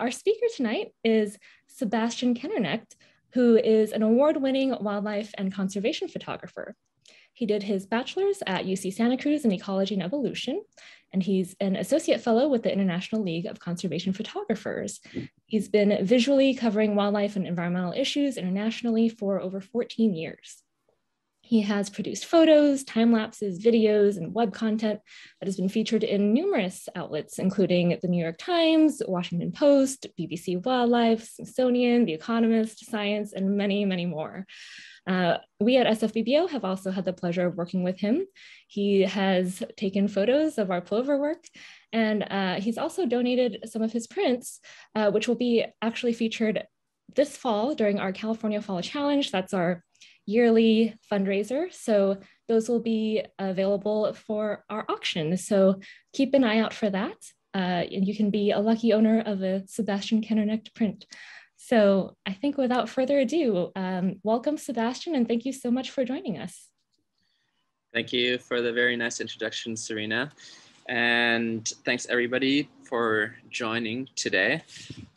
our speaker tonight is Sebastian Kennerknecht, who is an award-winning wildlife and conservation photographer. He did his bachelor's at UC Santa Cruz in ecology and evolution, and he's an associate fellow with the International League of Conservation Photographers. He's been visually covering wildlife and environmental issues internationally for over 14 years. He has produced photos, time lapses, videos, and web content that has been featured in numerous outlets, including the New York Times, Washington Post, BBC Wildlife, Smithsonian, The Economist, Science, and many, many more. Uh, we at SFBBO have also had the pleasure of working with him. He has taken photos of our plover work, and uh, he's also donated some of his prints, uh, which will be actually featured this fall during our California Fall Challenge. That's our yearly fundraiser. So those will be available for our auction. So keep an eye out for that. Uh, and you can be a lucky owner of a Sebastian Kennerknecht print. So I think without further ado, um, welcome Sebastian and thank you so much for joining us. Thank you for the very nice introduction, Serena. And thanks everybody for joining today.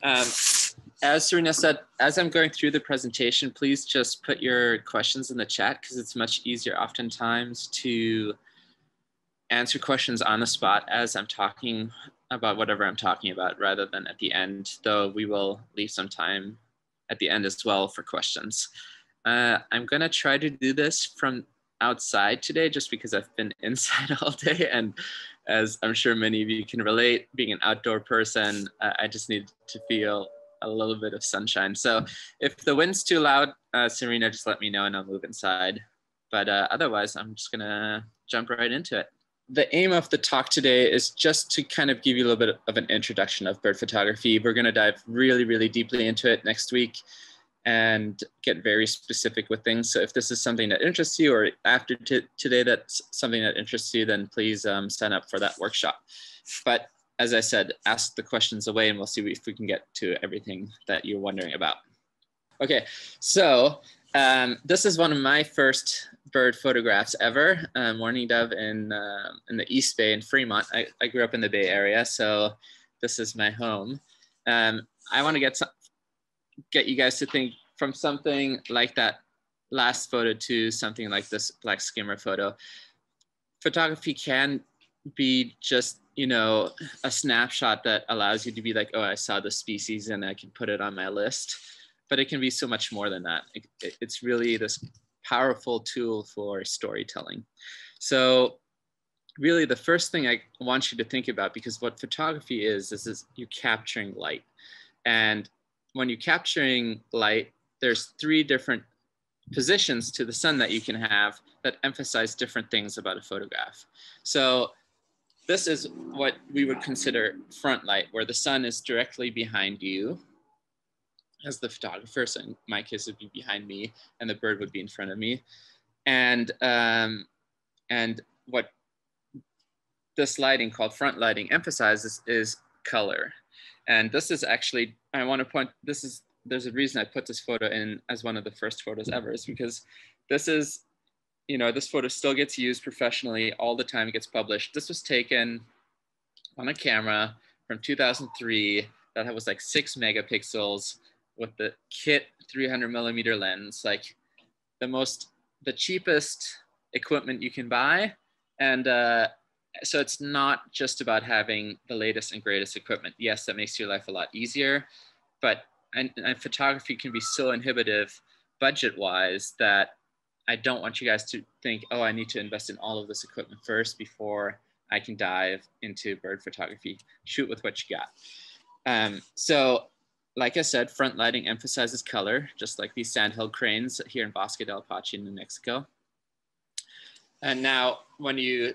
Um, as Serena said, as I'm going through the presentation, please just put your questions in the chat because it's much easier oftentimes to answer questions on the spot as I'm talking about whatever I'm talking about rather than at the end, though we will leave some time at the end as well for questions. Uh, I'm gonna try to do this from outside today just because I've been inside all day and as I'm sure many of you can relate, being an outdoor person, uh, I just need to feel a little bit of sunshine. So if the wind's too loud, uh, Serena, just let me know and I'll move inside. But uh, otherwise, I'm just gonna jump right into it. The aim of the talk today is just to kind of give you a little bit of an introduction of bird photography. We're gonna dive really, really deeply into it next week and get very specific with things. So if this is something that interests you or after today that's something that interests you, then please um, sign up for that workshop. But as I said, ask the questions away and we'll see if we can get to everything that you're wondering about. Okay, so um, this is one of my first bird photographs ever, uh, Mourning Dove in, uh, in the East Bay in Fremont. I, I, grew up in the Bay Area, so this is my home. Um, I wanna get, some, get you guys to think from something like that last photo to something like this black skimmer photo. Photography can be just you know a snapshot that allows you to be like oh i saw the species and i can put it on my list. But it can be so much more than that. It, it's really this powerful tool for storytelling. So really the first thing i want you to think about because what photography is is, is you capturing light. And when you're capturing light there's three different positions to the sun that you can have that emphasize different things about a photograph. So this is what we would consider front light, where the sun is directly behind you as the photographer. So in my case, would be behind me and the bird would be in front of me. And, um, and what this lighting called front lighting emphasizes is color. And this is actually, I want to point, this is, there's a reason I put this photo in as one of the first photos ever is because this is you know, this photo still gets used professionally all the time, it gets published. This was taken on a camera from 2003 that was like six megapixels with the kit 300 millimeter lens, like the most, the cheapest equipment you can buy. And uh, so it's not just about having the latest and greatest equipment. Yes, that makes your life a lot easier, but and, and photography can be so inhibitive budget wise that I don't want you guys to think, oh, I need to invest in all of this equipment first before I can dive into bird photography. Shoot with what you got. Um, so, like I said, front lighting emphasizes color, just like these sandhill cranes here in Bosque del Apache in New Mexico. And now when you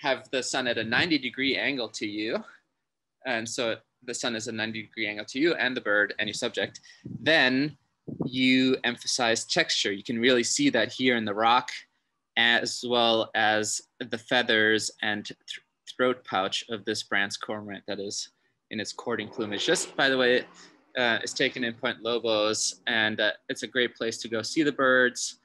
have the sun at a 90 degree angle to you, and so the sun is a 90 degree angle to you and the bird and your subject, then you emphasize texture. You can really see that here in the rock, as well as the feathers and th throat pouch of this Brandt's cormorant that is in its courting plumage. Just by the way, uh, it's taken in Point Lobos, and uh, it's a great place to go see the birds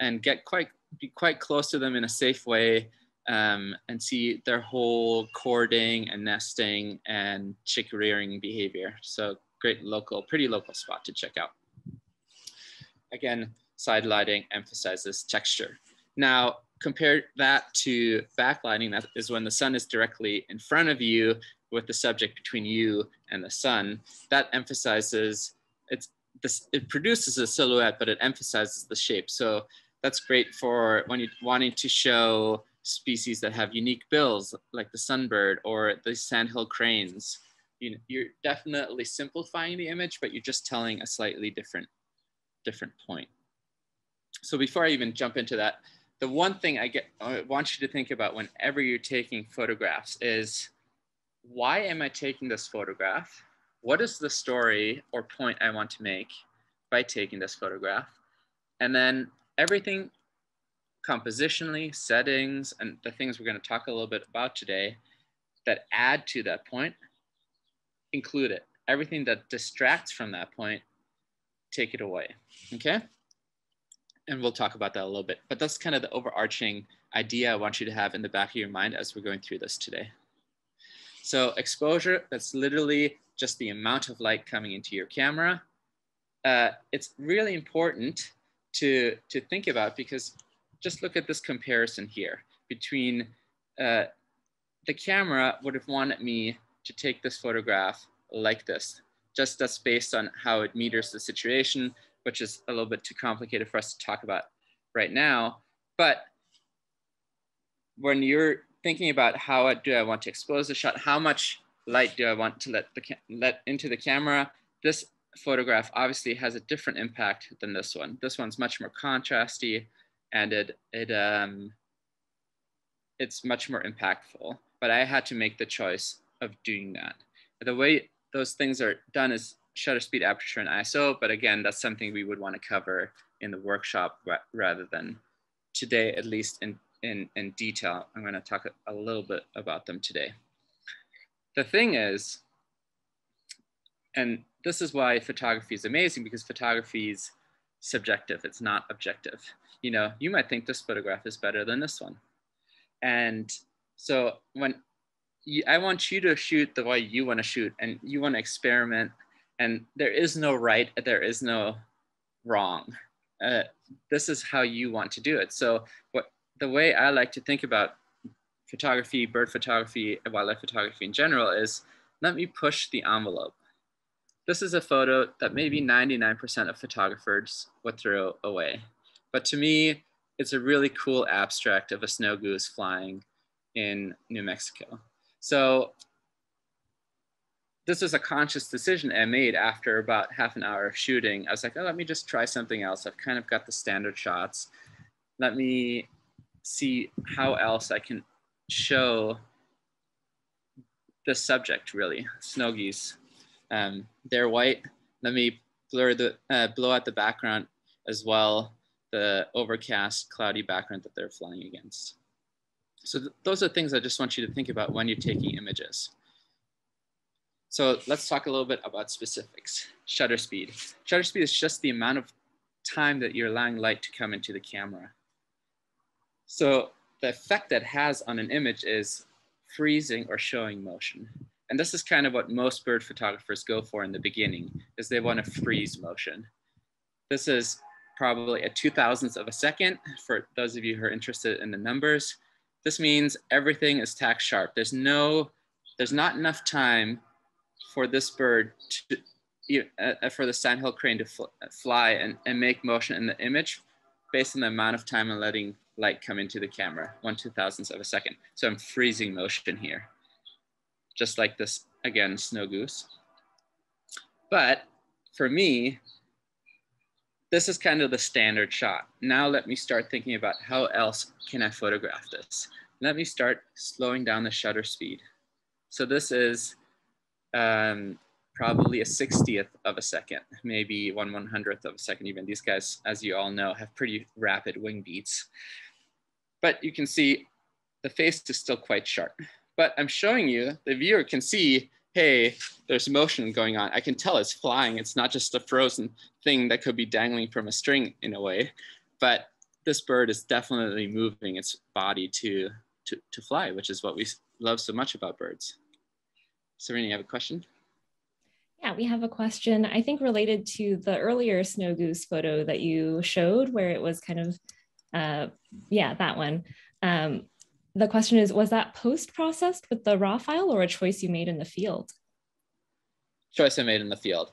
and get quite be quite close to them in a safe way um, and see their whole courting and nesting and chick rearing behavior. So great local, pretty local spot to check out. Again, side lighting emphasizes texture. Now, compare that to backlighting, that is when the sun is directly in front of you with the subject between you and the sun. That emphasizes, it's this, it produces a silhouette, but it emphasizes the shape. So that's great for when you're wanting to show species that have unique bills, like the sunbird or the sandhill cranes. You know, you're definitely simplifying the image, but you're just telling a slightly different, different point. So before I even jump into that, the one thing I get, I want you to think about whenever you're taking photographs is, why am I taking this photograph? What is the story or point I want to make by taking this photograph? And then everything compositionally, settings, and the things we're going to talk a little bit about today that add to that point, include it. Everything that distracts from that point, take it away. Okay? And we'll talk about that a little bit. But that's kind of the overarching idea I want you to have in the back of your mind as we're going through this today. So exposure, that's literally just the amount of light coming into your camera. Uh, it's really important to, to think about because just look at this comparison here between uh, the camera would have wanted me to take this photograph like this, just that's based on how it meters the situation, which is a little bit too complicated for us to talk about right now. But when you're thinking about how do I want to expose the shot, how much light do I want to let the let into the camera, this photograph obviously has a different impact than this one. This one's much more contrasty and it, it um, it's much more impactful, but I had to make the choice of doing that. The way those things are done is shutter speed, aperture, and ISO, but again, that's something we would want to cover in the workshop rather than today, at least in, in, in detail. I'm gonna talk a little bit about them today. The thing is, and this is why photography is amazing because photography is subjective, it's not objective. You know, you might think this photograph is better than this one. And so when I want you to shoot the way you want to shoot and you want to experiment and there is no right, there is no wrong. Uh, this is how you want to do it. So what the way I like to think about photography, bird photography, wildlife photography in general is let me push the envelope. This is a photo that maybe 99% of photographers would throw away. But to me, it's a really cool abstract of a snow goose flying in New Mexico. So this was a conscious decision I made after about half an hour of shooting. I was like, oh, let me just try something else. I've kind of got the standard shots. Let me see how else I can show the subject really, snow geese. Um, they're white. Let me blur the, uh, blow out the background as well, the overcast, cloudy background that they're flying against. So th those are things I just want you to think about when you're taking images. So let's talk a little bit about specifics. Shutter speed. Shutter speed is just the amount of time that you're allowing light to come into the camera. So the effect that has on an image is freezing or showing motion. And this is kind of what most bird photographers go for in the beginning, is they want to freeze motion. This is probably a two thousandths of a second for those of you who are interested in the numbers. This means everything is tack sharp. There's no, there's not enough time for this bird to, uh, for the sandhill crane to fl fly and, and make motion in the image based on the amount of time I'm letting light come into the camera, one two thousandths of a second. So I'm freezing motion here just like this, again, snow goose. But for me, this is kind of the standard shot. Now let me start thinking about how else can I photograph this? Let me start slowing down the shutter speed. So this is um, probably a 60th of a second, maybe one one hundredth of a second even. These guys, as you all know, have pretty rapid wing beats. But you can see the face is still quite sharp but I'm showing you, the viewer can see, hey, there's motion going on. I can tell it's flying. It's not just a frozen thing that could be dangling from a string in a way, but this bird is definitely moving its body to, to, to fly, which is what we love so much about birds. Serena, you have a question? Yeah, we have a question, I think related to the earlier snow goose photo that you showed, where it was kind of, uh, yeah, that one. Um, the question is, was that post-processed with the raw file or a choice you made in the field? Choice I made in the field.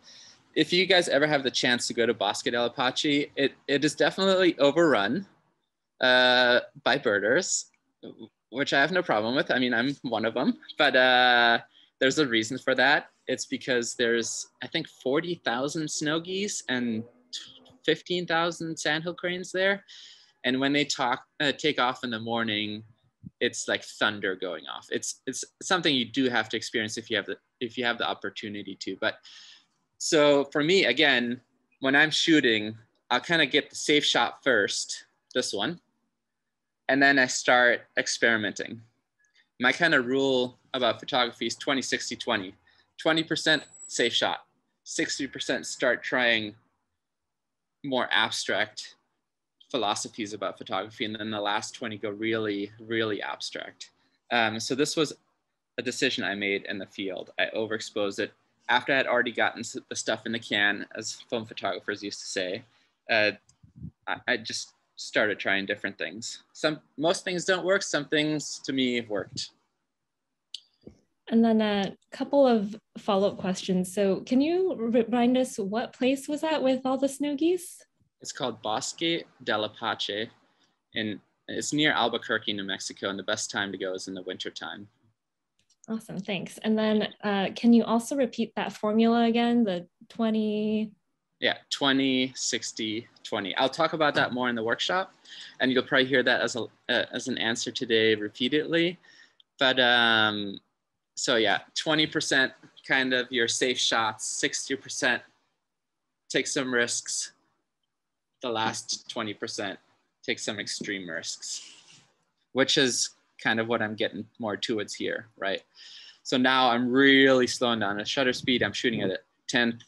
If you guys ever have the chance to go to Bosque del Apache, it, it is definitely overrun uh, by birders, which I have no problem with. I mean, I'm one of them, but uh, there's a reason for that. It's because there's, I think, 40,000 snow geese and 15,000 sandhill cranes there. And when they talk, uh, take off in the morning, it's like thunder going off. It's it's something you do have to experience if you have the if you have the opportunity to. But so for me, again, when I'm shooting, I'll kind of get the safe shot first, this one, and then I start experimenting. My kind of rule about photography is 20, 60, 20. 20% safe shot, 60% start trying more abstract philosophies about photography, and then the last 20 go really, really abstract. Um, so this was a decision I made in the field. I overexposed it after I had already gotten the stuff in the can, as film photographers used to say. Uh, I, I just started trying different things. Some most things don't work. Some things to me worked. And then a couple of follow-up questions. So can you remind us what place was that with all the snow geese? It's called Bosque del Apache, and it's near Albuquerque, New Mexico. And the best time to go is in the winter time. Awesome, thanks. And then uh, can you also repeat that formula again, the 20? Yeah, 20, 60, 20. I'll talk about that more in the workshop, and you'll probably hear that as, a, uh, as an answer today repeatedly. But um, so yeah, 20% kind of your safe shots, 60% take some risks, the last 20% take some extreme risks, which is kind of what I'm getting more towards here, right? So now I'm really slowing down at shutter speed. I'm shooting at a tenth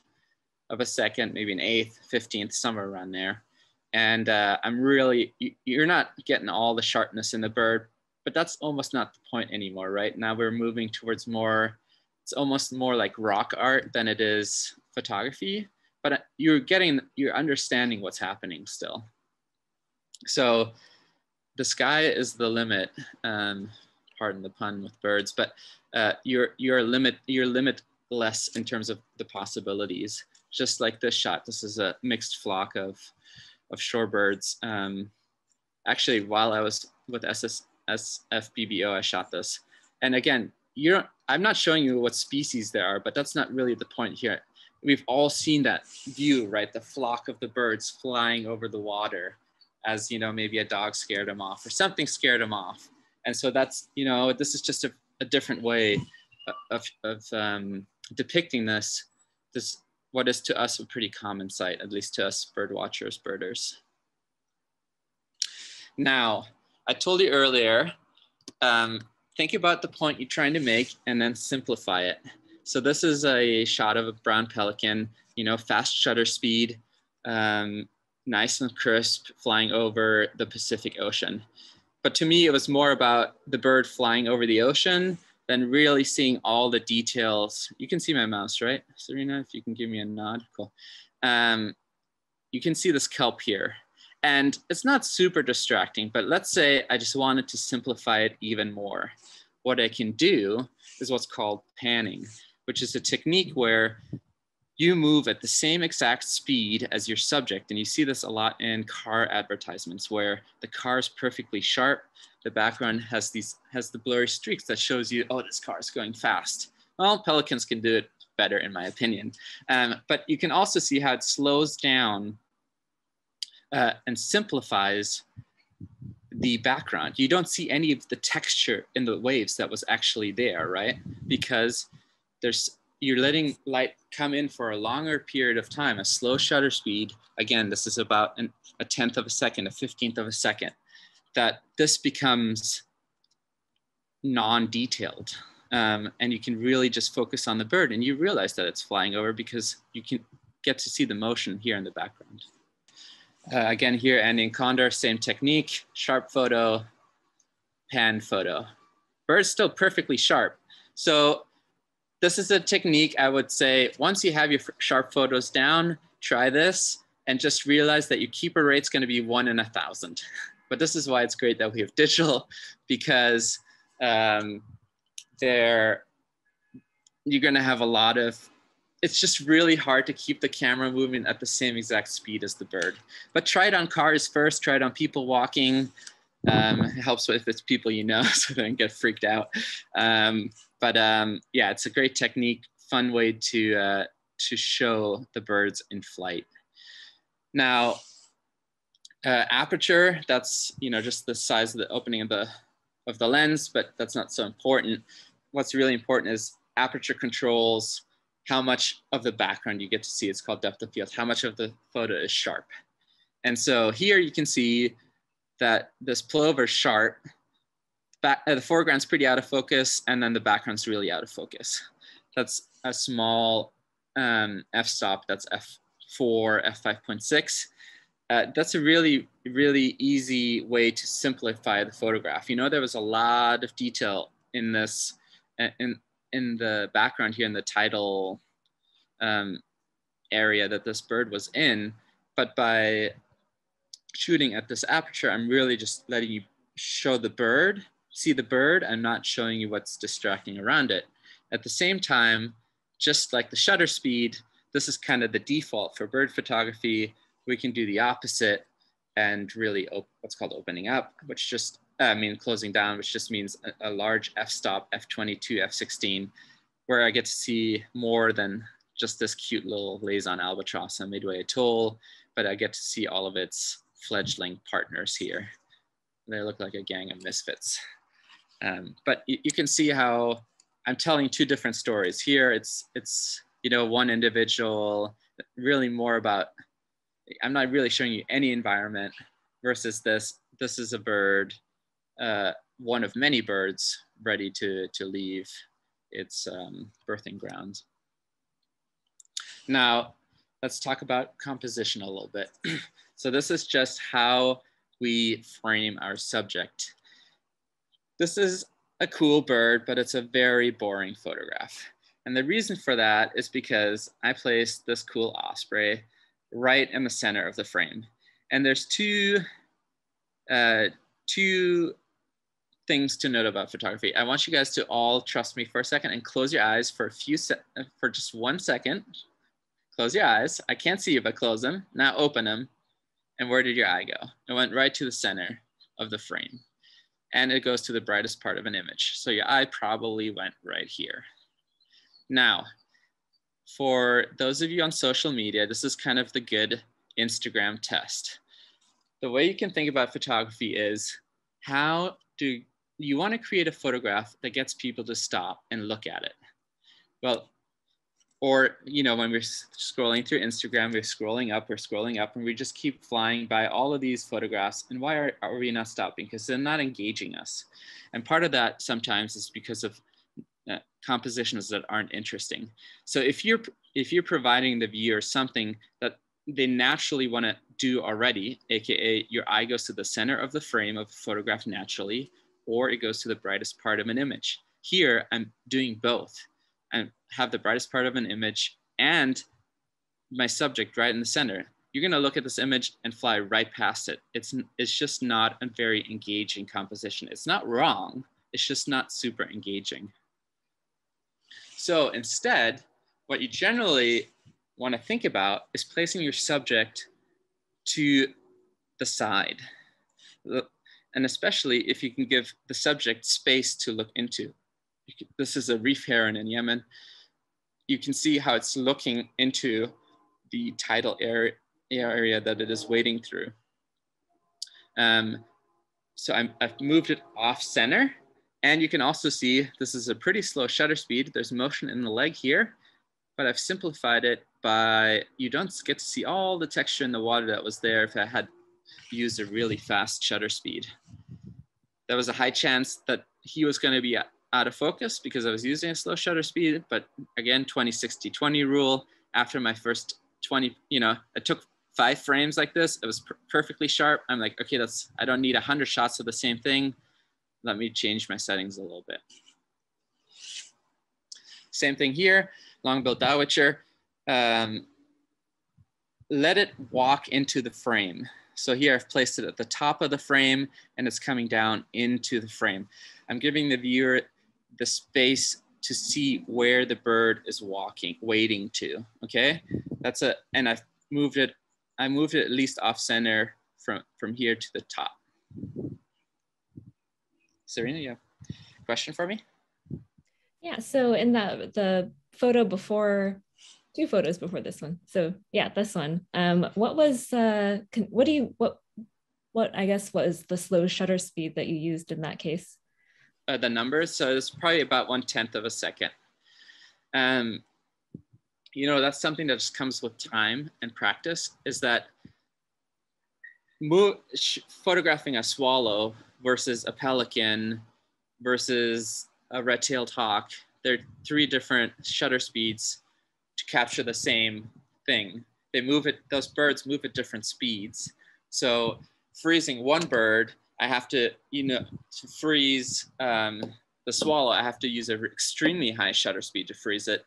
of a second, maybe an eighth, 15th, somewhere around there. And uh, I'm really, you're not getting all the sharpness in the bird, but that's almost not the point anymore, right? Now we're moving towards more, it's almost more like rock art than it is photography but you're getting, you're understanding what's happening still. So the sky is the limit, um, pardon the pun with birds, but uh, you're, you're, limit, you're limitless in terms of the possibilities. Just like this shot, this is a mixed flock of, of shorebirds. Um, actually, while I was with SS, SFBBO, I shot this. And again, you're, I'm not showing you what species there are, but that's not really the point here we've all seen that view, right? The flock of the birds flying over the water as, you know, maybe a dog scared them off or something scared them off. And so that's, you know, this is just a, a different way of, of um, depicting this, this, what is to us a pretty common sight, at least to us bird watchers, birders. Now, I told you earlier, um, think about the point you're trying to make and then simplify it. So this is a shot of a brown pelican, you know, fast shutter speed, um, nice and crisp, flying over the Pacific Ocean. But to me, it was more about the bird flying over the ocean than really seeing all the details. You can see my mouse, right? Serena, if you can give me a nod, cool. Um, you can see this kelp here. And it's not super distracting, but let's say I just wanted to simplify it even more. What I can do is what's called panning which is a technique where you move at the same exact speed as your subject. And you see this a lot in car advertisements where the car is perfectly sharp. The background has these has the blurry streaks that shows you, oh, this car is going fast. Well, Pelicans can do it better in my opinion. Um, but you can also see how it slows down uh, and simplifies the background. You don't see any of the texture in the waves that was actually there, right? Because there's you're letting light come in for a longer period of time, a slow shutter speed. Again, this is about an, a tenth of a second, a 15th of a second, that this becomes non-detailed. Um, and you can really just focus on the bird and you realize that it's flying over because you can get to see the motion here in the background. Uh, again, here Andean condor, same technique, sharp photo, pan photo. Bird's still perfectly sharp. So this is a technique I would say once you have your sharp photos down, try this and just realize that your keeper rate's going to be one in a thousand. But this is why it's great that we have digital because um, there you're going to have a lot of it's just really hard to keep the camera moving at the same exact speed as the bird. But try it on cars first, try it on people walking. Um, it helps if it's people you know, so they don't get freaked out. Um, but um, yeah, it's a great technique, fun way to, uh, to show the birds in flight. Now, uh, aperture, that's you know just the size of the opening of the, of the lens, but that's not so important. What's really important is aperture controls, how much of the background you get to see. It's called depth of field, how much of the photo is sharp. And so here you can see that this plover sharp, back, uh, the foreground's pretty out of focus, and then the background's really out of focus. That's a small um, f-stop, that's f4, f5.6. Uh, that's a really, really easy way to simplify the photograph. You know, there was a lot of detail in this, uh, in, in the background here in the tidal um, area that this bird was in, but by shooting at this aperture, I'm really just letting you show the bird, see the bird. I'm not showing you what's distracting around it. At the same time, just like the shutter speed, this is kind of the default for bird photography. We can do the opposite and really what's called opening up, which just I mean, closing down, which just means a, a large f-stop, f22, f16, where I get to see more than just this cute little Laysan albatross on Midway Atoll, but I get to see all of its fledgling partners here. They look like a gang of misfits. Um, but you, you, can see how I'm telling two different stories. Here it's, it's you know, one individual, really more about, I'm not really showing you any environment versus this, this is a bird uh, one of many birds ready to, to leave its um, birthing grounds. Now, let's talk about composition a little bit. so this is just how we frame our subject. This is a cool bird, but it's a very boring photograph. And the reason for that is because I placed this cool osprey right in the center of the frame. And there's two, uh, two things to note about photography. I want you guys to all trust me for a second and close your eyes for a few for just one second. Close your eyes. I can't see you, but close them. Now open them. And where did your eye go? It went right to the center of the frame. And it goes to the brightest part of an image. So your eye probably went right here. Now, for those of you on social media, this is kind of the good Instagram test. The way you can think about photography is how do you want to create a photograph that gets people to stop and look at it. Well, or you know when we're scrolling through instagram we're scrolling up we're scrolling up and we just keep flying by all of these photographs and why are, are we not stopping because they're not engaging us and part of that sometimes is because of uh, compositions that aren't interesting so if you're if you're providing the viewer something that they naturally want to do already aka your eye goes to the center of the frame of a photograph naturally or it goes to the brightest part of an image. Here, I'm doing both. I have the brightest part of an image and my subject right in the center. You're gonna look at this image and fly right past it. It's, it's just not a very engaging composition. It's not wrong, it's just not super engaging. So instead, what you generally wanna think about is placing your subject to the side and especially if you can give the subject space to look into. This is a reef heron in Yemen. You can see how it's looking into the tidal area, area that it is wading through. Um, so i have moved it off center and you can also see this is a pretty slow shutter speed. There's motion in the leg here, but I've simplified it by, you don't get to see all the texture in the water that was there if I had used a really fast shutter speed. There was a high chance that he was going to be out of focus because I was using a slow shutter speed. But again, 20, 60, 20 rule. After my first 20, you know, it took five frames like this. It was per perfectly sharp. I'm like, okay, that's, I don't need a hundred shots of the same thing. Let me change my settings a little bit. Same thing here, long-billed dowitcher. Um, let it walk into the frame. So here I've placed it at the top of the frame and it's coming down into the frame. I'm giving the viewer the space to see where the bird is walking, waiting to, okay? That's a, and I've moved it, I moved it at least off center from, from here to the top. Serena, you have a question for me? Yeah, so in the, the photo before, two photos before this one. So yeah, this one. Um, what was, uh, what do you, what, what I guess was the slow shutter speed that you used in that case? Uh, the numbers. So it's probably about one tenth of a second. Um, you know, that's something that just comes with time and practice is that move, photographing a swallow versus a pelican versus a red-tailed hawk, they're three different shutter speeds to capture the same thing. They move it, those birds move at different speeds. So freezing one bird I have to, you know, to freeze um, the swallow, I have to use an extremely high shutter speed to freeze it.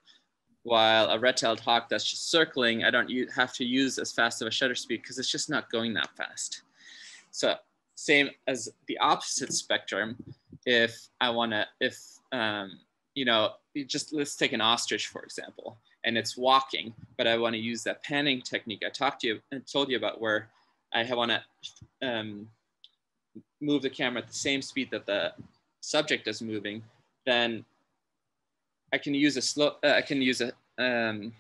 While a red-tailed hawk that's just circling, I don't have to use as fast of a shutter speed because it's just not going that fast. So same as the opposite spectrum, if I want to, if, um, you know, just let's take an ostrich, for example, and it's walking, but I want to use that panning technique I talked to you and told you about where I want to um, move the camera at the same speed that the subject is moving, then I can use a slow, uh, I can use a, um,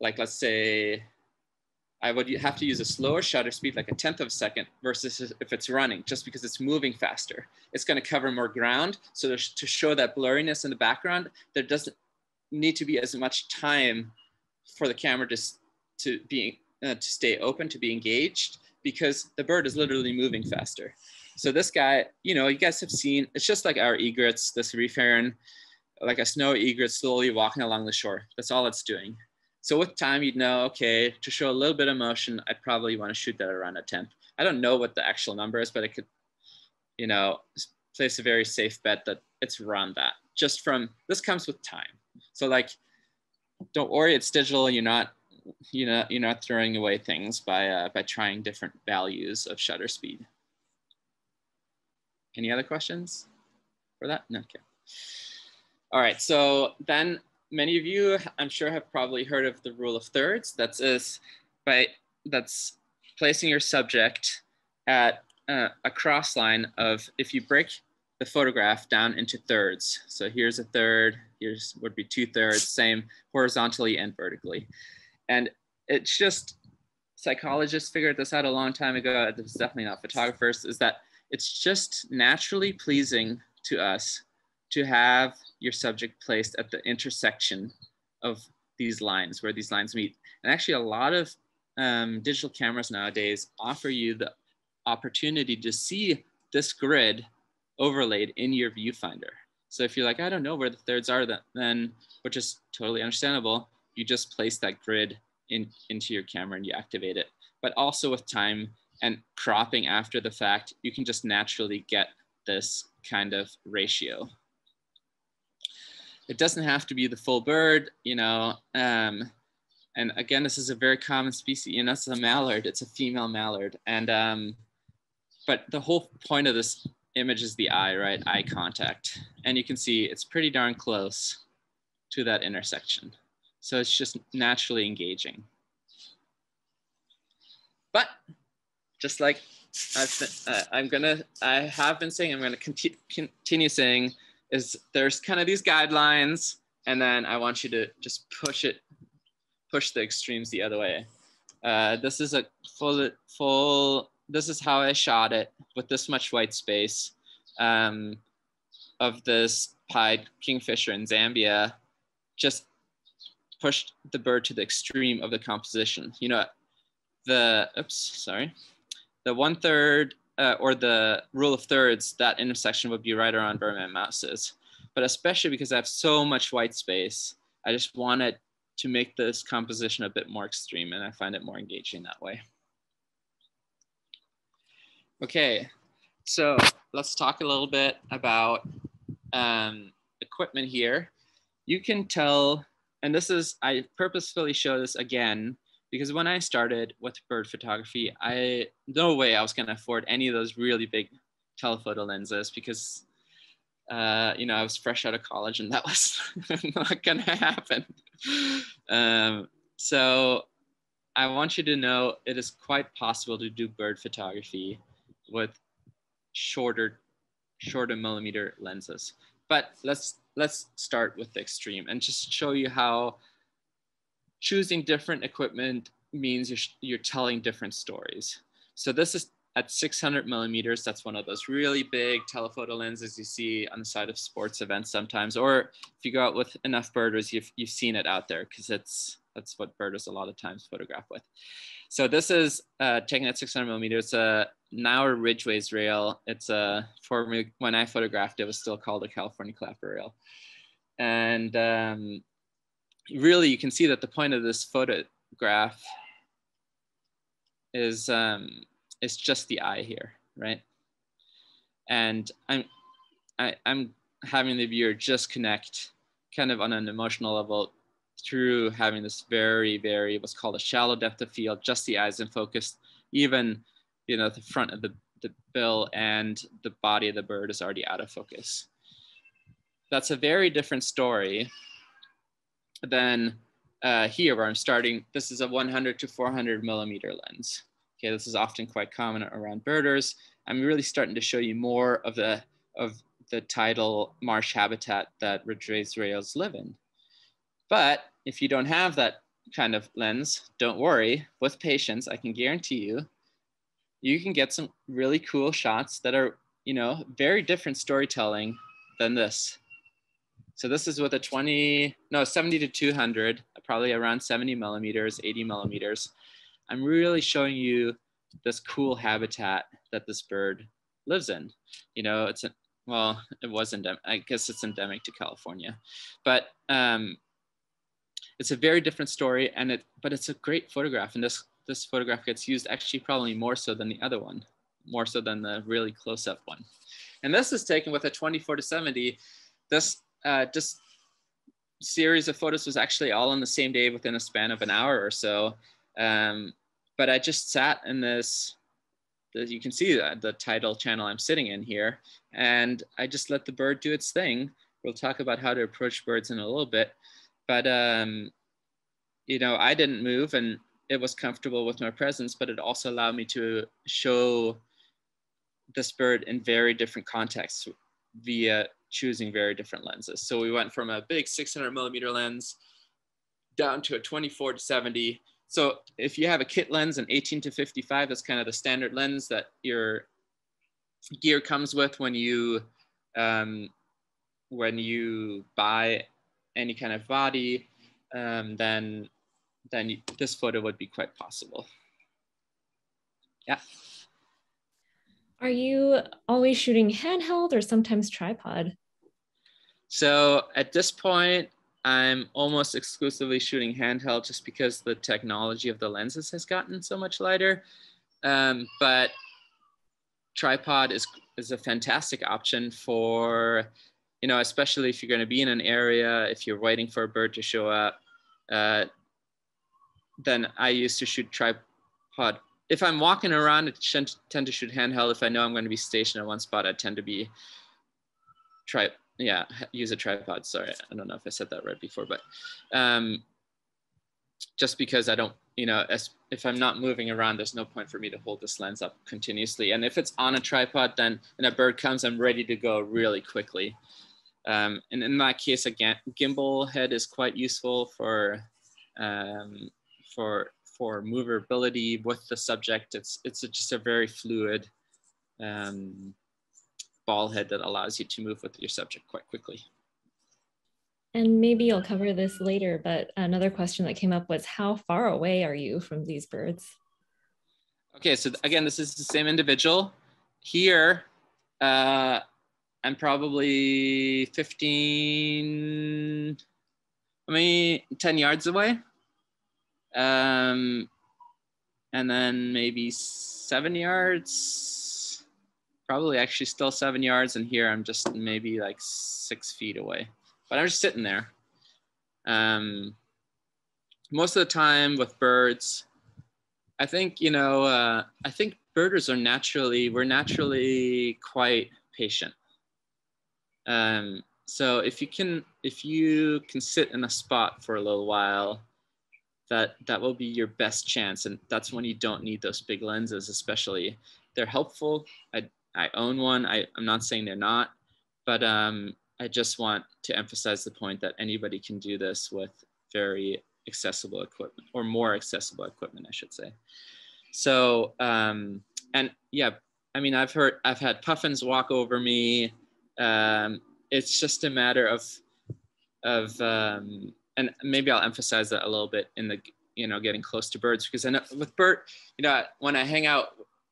like let's say, I would have to use a slower shutter speed, like a tenth of a second versus if it's running, just because it's moving faster. It's gonna cover more ground. So to show that blurriness in the background, there doesn't need to be as much time for the camera just to, be, uh, to stay open, to be engaged, because the bird is literally moving faster. So this guy, you know, you guys have seen, it's just like our egrets, this reef heron, like a snow egret slowly walking along the shore. That's all it's doing. So with time, you'd know, okay, to show a little bit of motion, I'd probably want to shoot that around a tenth. I don't know what the actual number is, but I could, you know, place a very safe bet that it's around that. Just from, this comes with time. So like, don't worry, it's digital. You're not, you know, you're not throwing away things by, uh, by trying different values of shutter speed. Any other questions for that? No, okay. All right, so then many of you, I'm sure have probably heard of the rule of thirds. That's is by, that's placing your subject at uh, a cross line of if you break the photograph down into thirds. So here's a third, here's would be two thirds, same horizontally and vertically. And it's just, psychologists figured this out a long time ago. It's definitely not photographers, is that it's just naturally pleasing to us to have your subject placed at the intersection of these lines where these lines meet. And actually a lot of um, digital cameras nowadays offer you the opportunity to see this grid overlaid in your viewfinder. So if you're like, I don't know where the thirds are, then, which is totally understandable, you just place that grid in, into your camera and you activate it. But also with time, and cropping after the fact, you can just naturally get this kind of ratio. It doesn't have to be the full bird, you know, um, and again, this is a very common species, you know, it's a mallard, it's a female mallard. And, um, but the whole point of this image is the eye, right? Eye contact. And you can see it's pretty darn close to that intersection. So it's just naturally engaging. But just like I've been, uh, I'm gonna, I have been saying, I'm gonna conti- continue saying, is there's kind of these guidelines, and then I want you to just push it, push the extremes the other way. Uh, this is a full, full. This is how I shot it with this much white space um, of this pied kingfisher in Zambia. Just pushed the bird to the extreme of the composition. You know, the oops, sorry the one third uh, or the rule of thirds, that intersection would be right around where my mouse. But especially because I have so much white space, I just wanted to make this composition a bit more extreme and I find it more engaging that way. Okay, so let's talk a little bit about um, equipment here. you can tell, and this is, I purposefully show this again because when I started with bird photography, I, no way I was gonna afford any of those really big telephoto lenses because uh, you know, I was fresh out of college and that was not gonna happen. Um, so I want you to know it is quite possible to do bird photography with shorter, shorter millimeter lenses. But let's let's start with the extreme and just show you how choosing different equipment means you're, you're telling different stories. So this is at 600 millimeters, that's one of those really big telephoto lenses you see on the side of sports events sometimes, or if you go out with enough birders, you've, you've seen it out there because it's that's what birders a lot of times photograph with. So this is uh, taken at 600 millimeters. It's a Nauer Ridgway's rail. It's a for me when I photographed it was still called a California clapper rail, and um, really you can see that the point of this photograph is um, it's just the eye here, right? And I'm, I, I'm having the viewer just connect kind of on an emotional level through having this very, very, what's called a shallow depth of field, just the eyes in focus, even, you know, the front of the, the bill and the body of the bird is already out of focus. That's a very different story than uh, here where I'm starting. This is a 100 to 400 millimeter lens. Okay, this is often quite common around birders. I'm really starting to show you more of the of the tidal marsh habitat that Ridgway's rails live in. But if you don't have that kind of lens, don't worry. With patience, I can guarantee you, you can get some really cool shots that are, you know, very different storytelling than this. So this is with a 20, no, 70 to 200, probably around 70 millimeters, 80 millimeters. I'm really showing you this cool habitat that this bird lives in. You know, it's a, well, it was endemic. I guess it's endemic to California, but um, it's a very different story, and it but it's a great photograph, and this this photograph gets used actually probably more so than the other one, more so than the really close up one. And this is taken with a 24 to 70. This uh, just series of photos was actually all on the same day within a span of an hour or so. Um, but I just sat in this, you can see the, the tidal channel I'm sitting in here, and I just let the bird do its thing. We'll talk about how to approach birds in a little bit, but um, you know, I didn't move and it was comfortable with my presence, but it also allowed me to show this bird in very different contexts via choosing very different lenses. So we went from a big 600 millimeter lens down to a 24 to 70 so if you have a kit lens, an 18 to 55, that's kind of the standard lens that your gear comes with when you um, when you buy any kind of body, um, then then you, this photo would be quite possible. Yeah. Are you always shooting handheld or sometimes tripod? So at this point, I'm almost exclusively shooting handheld just because the technology of the lenses has gotten so much lighter. Um, but tripod is, is a fantastic option for, you know, especially if you're going to be in an area, if you're waiting for a bird to show up. Uh, then I used to shoot tripod. If I'm walking around, I tend to shoot handheld. If I know I'm going to be stationed at one spot, I tend to be tri yeah use a tripod. Sorry i don't know if i said that right before but um just because i don't you know as if i'm not moving around there's no point for me to hold this lens up continuously. And if it's on a tripod then when a bird comes i'm ready to go really quickly. Um, and in that case again gimbal head is quite useful for um, for for movability with the subject. It's it's just a very fluid um, ball head that allows you to move with your subject quite quickly. And maybe you'll cover this later, but another question that came up was how far away are you from these birds? Okay, so again, this is the same individual. Here, uh, I'm probably 15, I mean, 10 yards away. Um, and then maybe seven yards, probably actually still seven yards. And here I'm just maybe like six feet away, but I'm just sitting there. Um, most of the time with birds, I think, you know, uh, I think birders are naturally, we're naturally quite patient. Um, so if you can, if you can sit in a spot for a little while, that that will be your best chance, and that's when you don't need those big lenses, especially. They're helpful. I I own one. I I'm not saying they're not, but um, I just want to emphasize the point that anybody can do this with very accessible equipment or more accessible equipment, I should say. So, um, and yeah, I mean, I've heard, I've had puffins walk over me. Um, it's just a matter of, of, um, and maybe I'll emphasize that a little bit in the, you know, getting close to birds because I know with bird, you know, when I hang out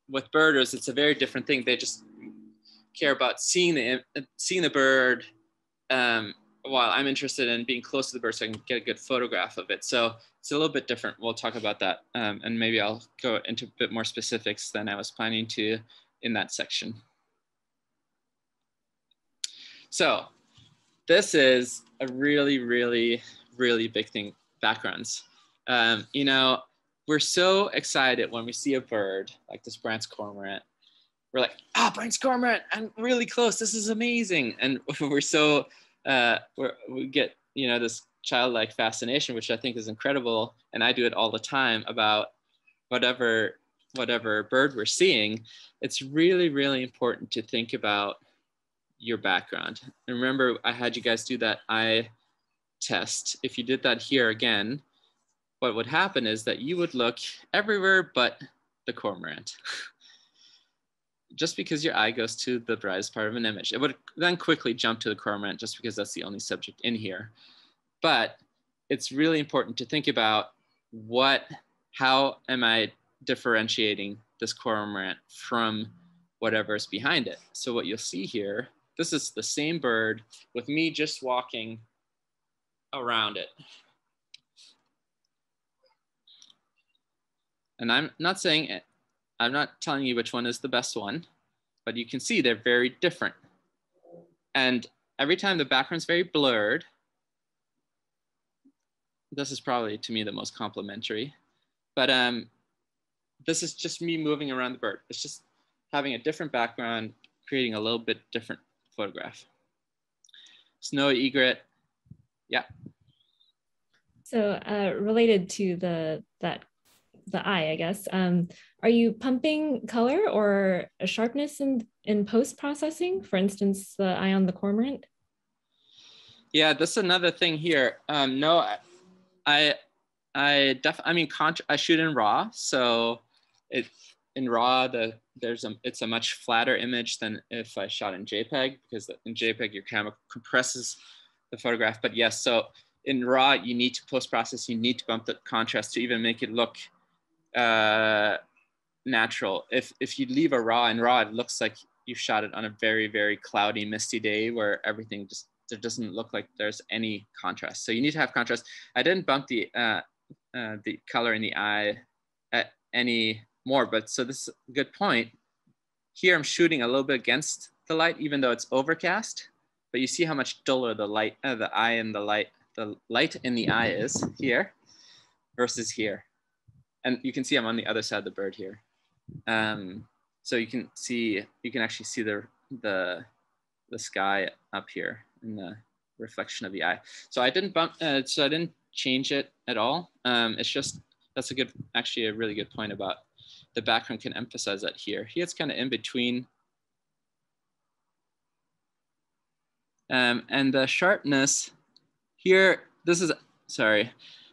with birders, it's a very different thing. They just care about seeing the seeing the bird um, while I'm interested in being close to the bird so I can get a good photograph of it. So it's a little bit different. We'll talk about that. Um, and maybe I'll go into a bit more specifics than I was planning to in that section. So this is a really, really, really big thing, backgrounds. Um, you know, we're so excited when we see a bird like this Brandt's cormorant we're like, ah, oh, Brandt's Cormorant, I'm really close. This is amazing. And we're so, uh, we're, we get, you know, this childlike fascination, which I think is incredible. And I do it all the time about whatever, whatever bird we're seeing. It's really, really important to think about your background. And remember, I had you guys do that eye test. If you did that here again, what would happen is that you would look everywhere but the cormorant. just because your eye goes to the brightest part of an image. It would then quickly jump to the cormorant just because that's the only subject in here. But it's really important to think about what, how am I differentiating this cormorant from whatever is behind it. So what you'll see here, this is the same bird with me just walking around it. And I'm not saying it, I'm not telling you which one is the best one, but you can see they're very different. And every time the background's very blurred, this is probably to me the most complimentary, but um, this is just me moving around the bird. It's just having a different background, creating a little bit different photograph. Snowy egret, yeah. So uh, related to the that the eye, I guess. Um, are you pumping color or a sharpness in, in post processing? For instance, the eye on the cormorant? Yeah, that's another thing here. Um, no, I, I def, I mean, I shoot in RAW, so it in RAW the there's a it's a much flatter image than if I shot in JPEG because in JPEG your camera compresses the photograph. But yes, so in RAW you need to post process, you need to bump the contrast to even make it look uh, natural. If if you leave a raw and raw, it looks like you shot it on a very very cloudy, misty day where everything just there doesn't look like there's any contrast. So you need to have contrast. I didn't bump the uh, uh, the color in the eye at any more, but so this is a good point. Here I'm shooting a little bit against the light, even though it's overcast. But you see how much duller the light, uh, the eye and the light, the light in the eye is here versus here and you can see I'm on the other side of the bird here. Um, so you can see, you can actually see the, the, the sky up here in the reflection of the eye. So I didn't bump, uh, so I didn't change it at all. Um, it's just, that's a good, actually a really good point about the background can emphasize that here. Here it's kind of in between. Um, and the sharpness here, this is, sorry,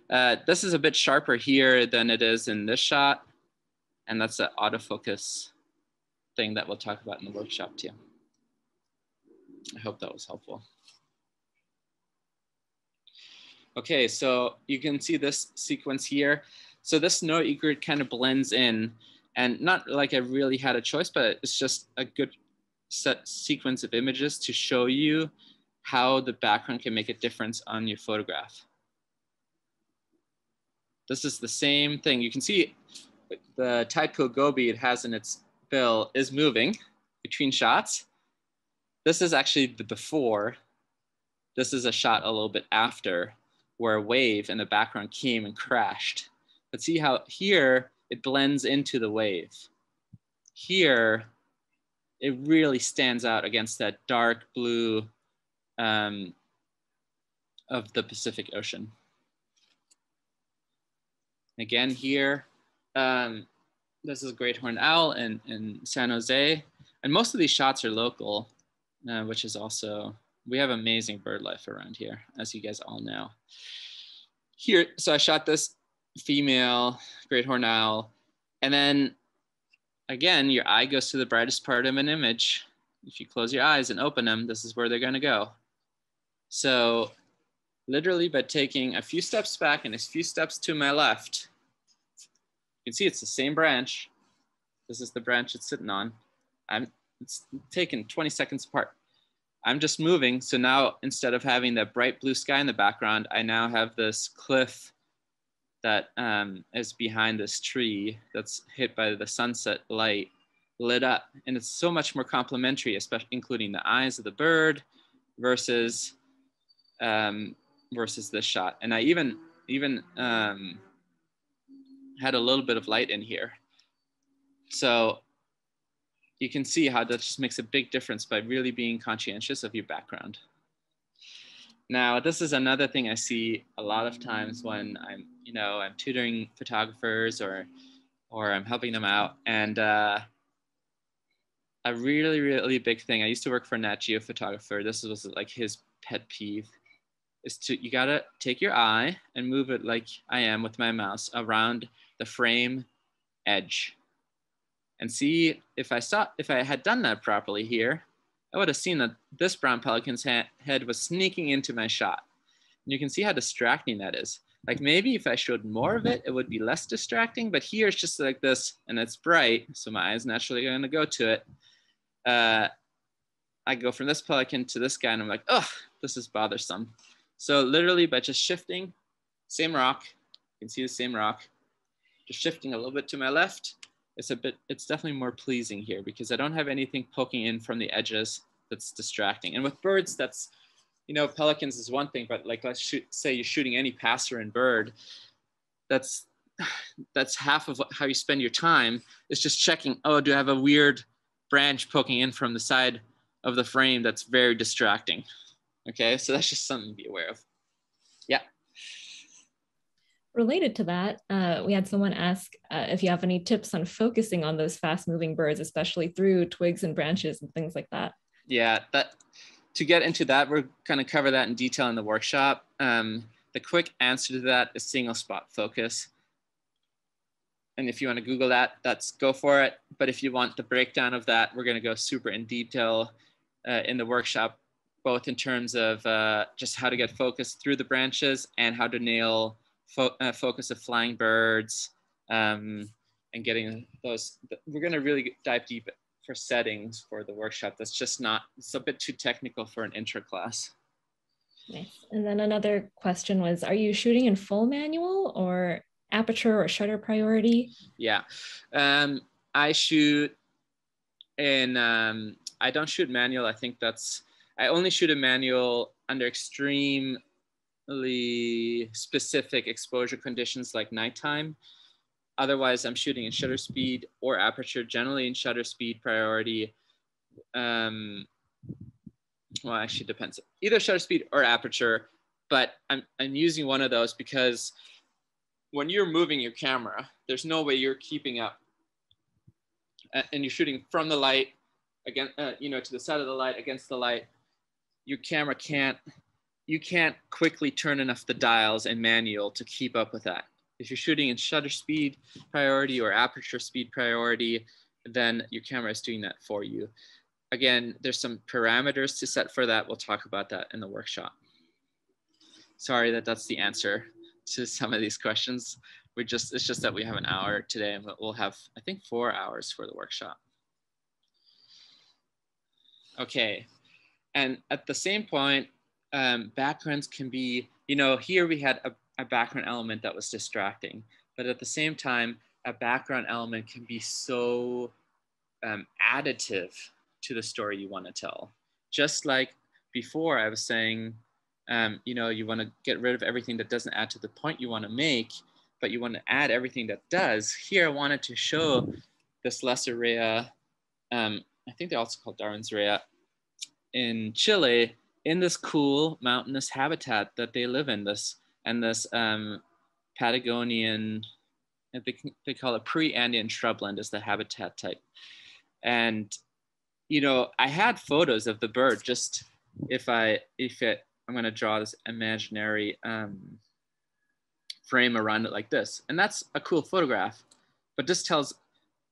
uh, this is a bit sharper here than it is in this shot. And that's the autofocus thing that we'll talk about in the workshop too. I hope that was helpful. Okay, so you can see this sequence here. So this no egret kind of blends in and not like I really had a choice, but it's just a good set sequence of images to show you how the background can make a difference on your photograph. This is the same thing. You can see the tadpole goby it has in its bill is moving between shots. This is actually the before. This is a shot a little bit after. where a wave in the background came and crashed. But see how here it blends into the wave. Here, it really stands out against that dark blue um, of the Pacific Ocean. Again here, um, this is great horned owl in, in San Jose. And most of these shots are local, uh, which is also, we have amazing bird life around here, as you guys all know. Here, so I shot this female great horned owl. And then again, your eye goes to the brightest part of an image. If you close your eyes and open them, this is where they're gonna go. So literally by taking a few steps back and a few steps to my left, you can see it's the same branch. This is the branch it's sitting on. I'm it's taken 20 seconds apart. I'm just moving. So now instead of having that bright blue sky in the background, I now have this cliff that um, is behind this tree that's hit by the sunset light lit up. And it's so much more complementary, especially including the eyes of the bird versus um, versus this shot. And I even even um, had a little bit of light in here. So you can see how that just makes a big difference by really being conscientious of your background. Now, this is another thing I see a lot of times when I'm, you know, I'm tutoring photographers or, or I'm helping them out. And uh, a really, really big thing. I used to work for Nat Geo photographer. This was like his pet peeve is to, you gotta take your eye and move it like I am with my mouse around the frame edge and see if I saw, if I had done that properly here, I would have seen that this brown pelican's head was sneaking into my shot. And you can see how distracting that is. Like maybe if I showed more of it, it would be less distracting, but here it's just like this and it's bright. So my eyes naturally gonna go to it. Uh, I go from this pelican to this guy and I'm like, oh, this is bothersome. So literally by just shifting, same rock, you can see the same rock, just shifting a little bit to my left, it's a bit, it's definitely more pleasing here because I don't have anything poking in from the edges that's distracting. And with birds, that's, you know, pelicans is one thing, but like let's shoot, say you're shooting any passerine bird, that's that's half of how you spend your time is just checking, oh, do I have a weird branch poking in from the side of the frame that's very distracting? Okay, so that's just something to be aware of. Yeah. Related to that, uh, we had someone ask uh, if you have any tips on focusing on those fast moving birds, especially through twigs and branches and things like that. Yeah, that to get into that, we're going to cover that in detail in the workshop. Um, the quick answer to that is single spot focus. And if you want to Google that, that's go for it. But if you want the breakdown of that, we're going to go super in detail uh, in the workshop, both in terms of uh, just how to get focus through the branches and how to nail fo uh, focus of flying birds um, and getting those. We're going to really dive deep for settings for the workshop. That's just not, it's a bit too technical for an intro class. Nice. And then another question was, are you shooting in full manual or aperture or shutter priority? Yeah, um, I shoot in, um, I don't shoot manual. I think that's, I only shoot a manual under extremely specific exposure conditions like nighttime. Otherwise, I'm shooting in shutter speed or aperture, generally in shutter speed priority. Um, well, actually depends. Either shutter speed or aperture, but I'm, I'm using one of those because when you're moving your camera, there's no way you're keeping up. And you're shooting from the light, again, uh, you know, to the side of the light, against the light. Your camera can't you can't quickly turn enough the dials and manual to keep up with that. If you're shooting in shutter speed priority or aperture speed priority, then your camera is doing that for you. Again, there's some parameters to set for that. We'll talk about that in the workshop. Sorry that that's the answer to some of these questions. We just, it's just that we have an hour today and we'll have, I think four hours for the workshop. Okay, and at the same point, um, backgrounds can be, you know, here we had a, a background element that was distracting, but at the same time, a background element can be so um, additive to the story you want to tell. Just like before, I was saying um, you know, you want to get rid of everything that doesn't add to the point you want to make, but you want to add everything that does. Here, I wanted to show this lesser rhea, um, I think they're also called Darwin's rhea, in Chile, in this cool mountainous habitat that they live in, this and this um, Patagonian, they, they call it pre-Andean shrubland is the habitat type. And, you know, I had photos of the bird just if I, if it, I'm gonna draw this imaginary um, frame around it like this. And that's a cool photograph, but this tells,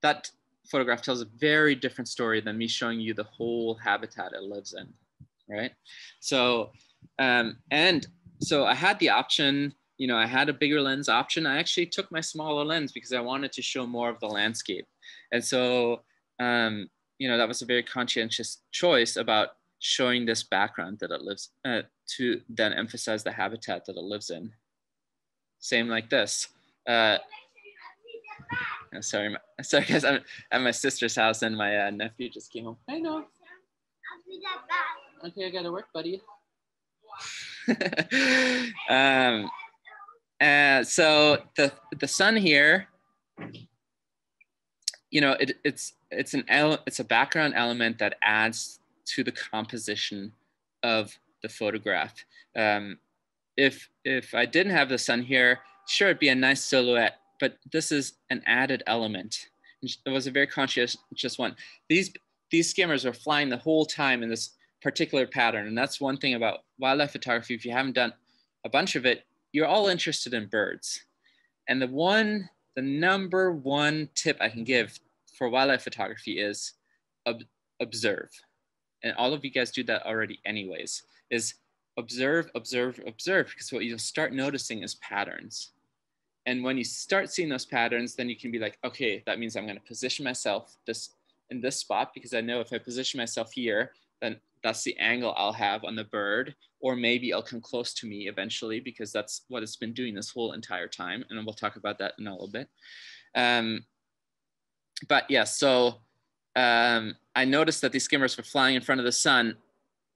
that photograph tells a very different story than me showing you the whole habitat it lives in, right? So, um, and so I had the option, you know, I had a bigger lens option. I actually took my smaller lens because I wanted to show more of the landscape. And so, um, you know, that was a very conscientious choice about showing this background that it lives uh, to then emphasize the habitat that it lives in. Same like this. Uh, sorry, my, sorry guys, I'm at my sister's house and my uh, nephew just came home. I know. Okay, I gotta work, buddy. um, uh, so the the sun here, you know, it, it's it's an it's a background element that adds to the composition of the photograph. Um, if if I didn't have the sun here, sure, it'd be a nice silhouette, but this is an added element. It was a very conscious one. These these skimmers were flying the whole time in this particular pattern, and that's one thing about wildlife photography. If you haven't done a bunch of it, you're all interested in birds. And the one, the number one tip I can give for wildlife photography is ob observe. And all of you guys do that already anyways, is observe, observe, observe, because what you'll start noticing is patterns. And when you start seeing those patterns, then you can be like, okay, that means I'm going to position myself this in this spot because I know if I position myself here, then that's the angle I'll have on the bird, or maybe it'll come close to me eventually because that's what it's been doing this whole entire time. And we'll talk about that in a little bit. Um, but yeah, so um, I noticed that these skimmers were flying in front of the sun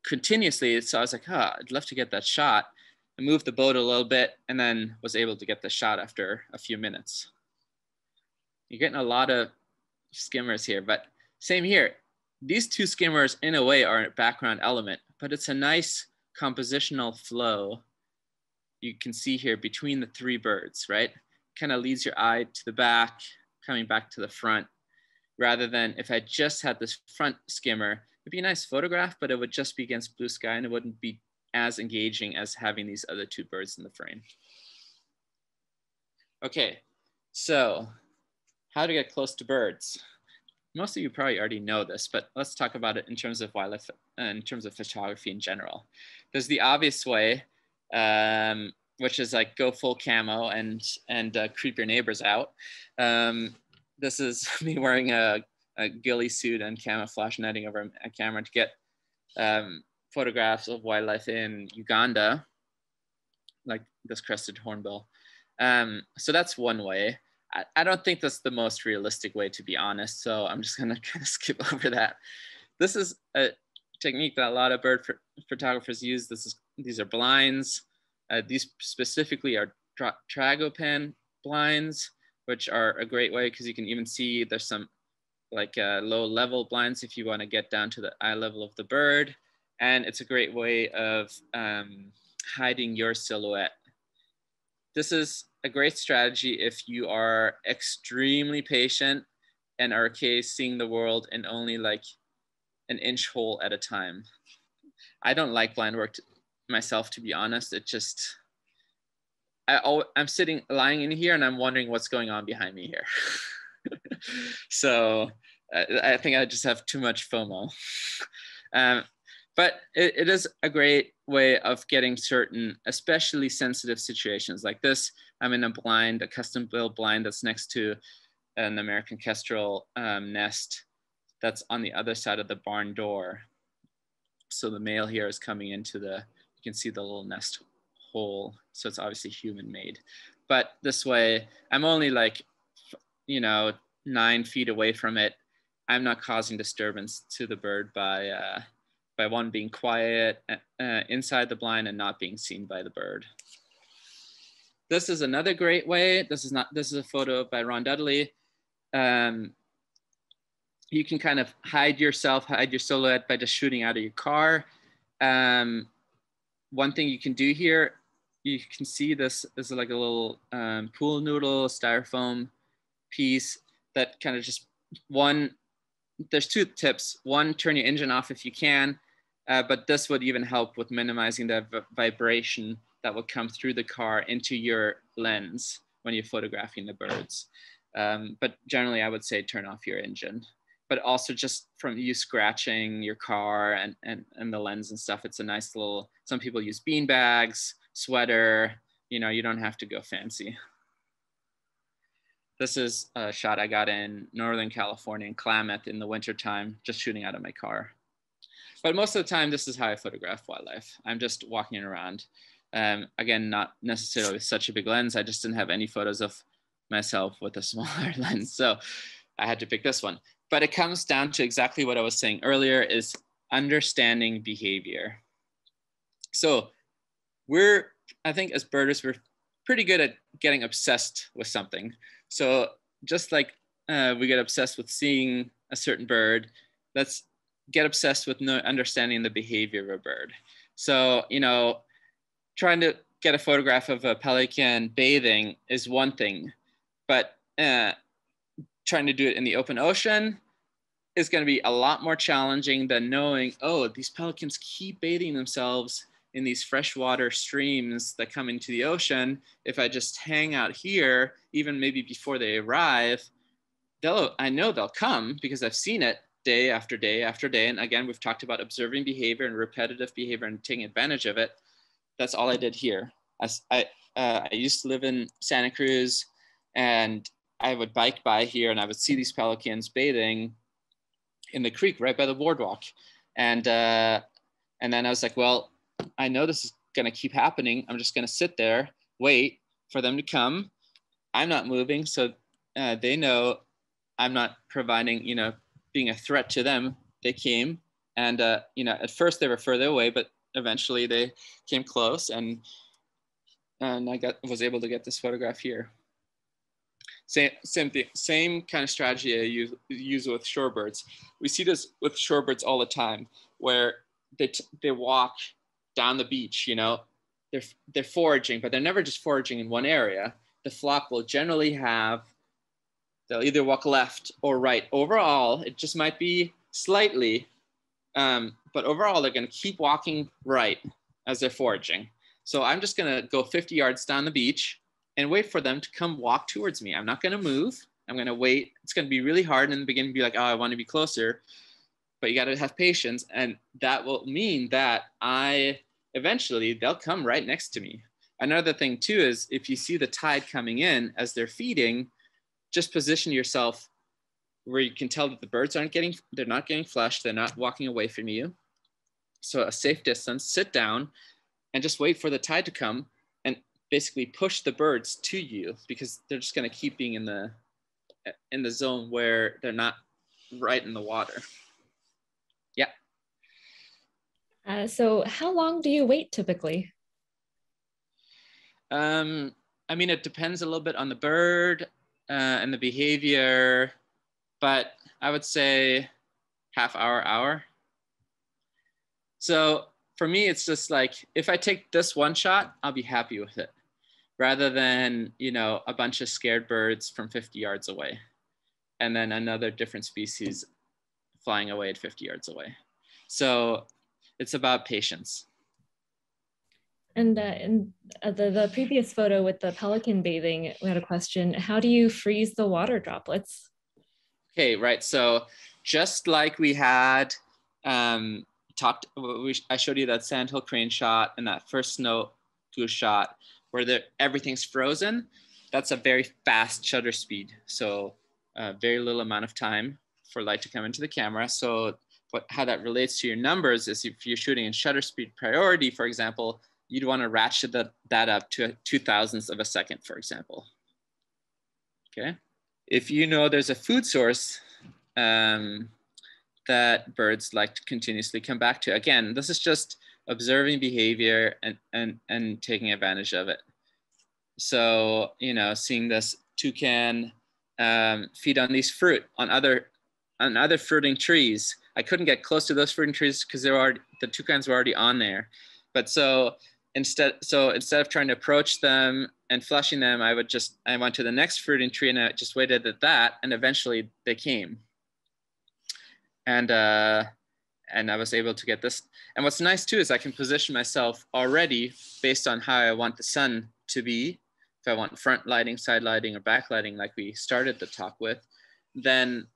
continuously. So I was like, huh, I'd love to get that shot. I moved the boat a little bit and then was able to get the shot after a few minutes. You're getting a lot of skimmers here, but same here. These two skimmers in a way are a background element, but it's a nice compositional flow you can see here between the three birds, right? Kind of leads your eye to the back, coming back to the front, rather than if I just had this front skimmer, it'd be a nice photograph, but it would just be against blue sky and it wouldn't be as engaging as having these other two birds in the frame. Okay, so how to get close to birds. Most of you probably already know this, but let's talk about it in terms of wildlife, uh, in terms of photography in general. There's the obvious way, um, which is like go full camo and and uh, creep your neighbors out. Um, this is me wearing a, a ghillie suit and camouflage netting over a camera to get um, photographs of wildlife in Uganda, like this crested hornbill. Um, so that's one way. I, I, don't think that's the most realistic way, to be honest. So I'm just gonna kind of skip over that. This is a technique that a lot of bird photographers use. This is these are blinds. Uh, these specifically are tra tragopan blinds which are a great way because you can even see there's some like uh, low level blinds if you want to get down to the eye level of the bird. And it's a great way of um, hiding your silhouette. This is a great strategy if you are extremely patient and are okay seeing the world in only like an inch hole at a time. I don't like blind work myself, to be honest. It just, I, I'm sitting lying in here and I'm wondering what's going on behind me here. so uh, I think I just have too much FOMO. Um, but it, it is a great way of getting certain, especially sensitive situations like this. I'm in a blind, a custom built blind that's next to an American kestrel um, nest that's on the other side of the barn door. So the male here is coming into the, you can see the little nest hole. So it's obviously human made. But this way, I'm only like, you know, nine feet away from it. I'm not causing disturbance to the bird by, uh, by one being quiet uh, inside the blind and not being seen by the bird. This is another great way. This is not, this is a photo by Ron Dudley. Um, you can kind of hide yourself, hide your silhouette by just shooting out of your car. Um, one thing you can do here, you can see this, this is like a little um, pool noodle styrofoam piece that kind of just one there's two tips. One, turn your engine off if you can, uh, but this would even help with minimizing the vibration that will come through the car into your lens when you're photographing the birds. Um, but generally, I would say turn off your engine. But also just from you scratching your car and, and, and the lens and stuff, it's a nice little, some people use bean bags, sweater, you know, you don't have to go fancy. This is a shot I got in Northern California in Klamath in the wintertime, just shooting out of my car. But most of the time, this is how I photograph wildlife. I'm just walking around. Um, again, not necessarily with such a big lens. I just didn't have any photos of myself with a smaller lens. So I had to pick this one. But it comes down to exactly what I was saying earlier is understanding behavior. So we're, I think as birders, we're pretty good at getting obsessed with something. So just like uh, we get obsessed with seeing a certain bird, let's get obsessed with no, understanding the behavior of a bird. So, you know, trying to get a photograph of a pelican bathing is one thing, but uh, trying to do it in the open ocean is going to be a lot more challenging than knowing, oh, these pelicans keep bathing themselves in these freshwater streams that come into the ocean, if I just hang out here, even maybe before they arrive, they'll I know they'll come because I've seen it day after day after day. And again, we've talked about observing behavior and repetitive behavior and taking advantage of it. That's all I did here. I, I, uh, I used to live in Santa Cruz and I would bike by here and I would see these pelicans bathing in the creek right by the boardwalk. And, uh, and then I was like, well, I know this is going to keep happening. I'm just going to sit there, wait for them to come. I'm not moving. So uh, they know I'm not providing, you know, being a threat to them. They came and, uh, you know, at first they were further away, but eventually they came close and, and I got, was able to get this photograph here. Same, same thing, same kind of strategy I use, use with shorebirds. We see this with shorebirds all the time where they, they walk down the beach, you know, they're, they're foraging, but they're never just foraging in one area. The flock will generally have, they'll either walk left or right. Overall, it just might be slightly, um, but overall, they're going to keep walking right as they're foraging. So I'm just going to go 50 yards down the beach and wait for them to come walk towards me. I'm not going to move. I'm going to wait. It's going to be really hard in the beginning, to be like, oh, I want to be closer but you got to have patience and that will mean that i eventually they'll come right next to me another thing too is if you see the tide coming in as they're feeding just position yourself where you can tell that the birds aren't getting they're not getting flushed they're not walking away from you so a safe distance sit down and just wait for the tide to come and basically push the birds to you because they're just going to keep being in the in the zone where they're not right in the water Yeah. uh, so how long do you wait typically? Um, I mean, it depends a little bit on the bird uh, and the behavior, but I would say half hour, hour. So for me, it's just like, if I take this one shot, I'll be happy with it rather than, you know, a bunch of scared birds from 50 yards away and then another different species flying away at 50 yards away. So it's about patience. And uh, in uh, the, the previous photo with the pelican bathing, we had a question. How do you freeze the water droplets? Okay, right. So just like we had um, talked, we, I showed you that sandhill crane shot and that first snow goose shot where the, everything's frozen. That's a very fast shutter speed. So uh, very little amount of time for light to come into the camera. So what, how that relates to your numbers is if you're shooting in shutter speed priority, for example, you'd want to ratchet that, that up to two thousandths of a second, for example. Okay. If you know there's a food source um, that birds like to continuously come back to. Again, this is just observing behavior and, and, and taking advantage of it. So, you know, seeing this toucan um, feed on these fruit on other on other fruiting trees. I couldn't get close to those fruiting trees because they already, the toucans were already on there. But so instead, so instead of trying to approach them and flushing them, I would just I went to the next fruiting tree and I just waited at that, and eventually they came. And uh, and I was able to get this. And what's nice too is I can position myself already based on how I want the sun to be. If I want front lighting, side lighting, or back lighting, like we started the talk with, then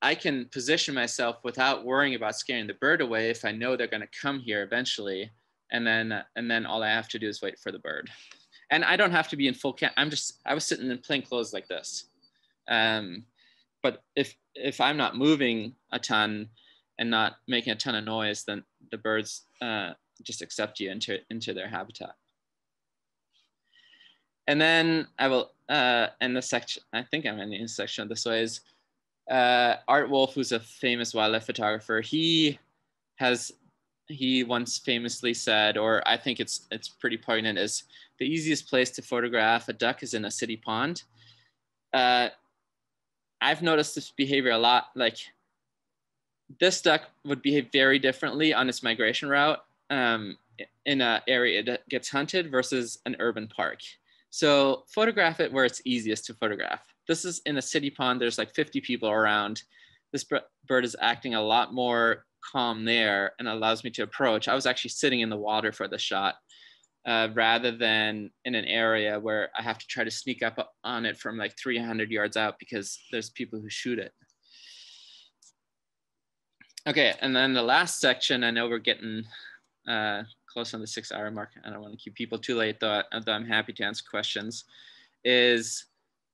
I can position myself without worrying about scaring the bird away if I know they're going to come here eventually. And then, and then all I have to do is wait for the bird. And I don't have to be in full camo. I'm just, I was sitting in plain clothes like this. Um, but if, if I'm not moving a ton and not making a ton of noise, then the birds uh, just accept you into, into their habitat. And then I will uh, end the section, I think I'm ending the section this way is uh, Art Wolfe, who's a famous wildlife photographer, he has he once famously said, or I think it's it's pretty poignant, is the easiest place to photograph a duck is in a city pond. Uh, I've noticed this behavior a lot. Like this duck would behave very differently on its migration route um, in an area that gets hunted versus an urban park. So photograph it where it's easiest to photograph. This is in a city pond. There's like 50 people around. This bird is acting a lot more calm there and allows me to approach. I was actually sitting in the water for the shot uh, rather than in an area where I have to try to sneak up on it from like 300 yards out because there's people who shoot it. Okay, and then the last section, I know we're getting uh, close on the six hour mark. I don't want to keep people too late, though, though I'm happy to answer questions, is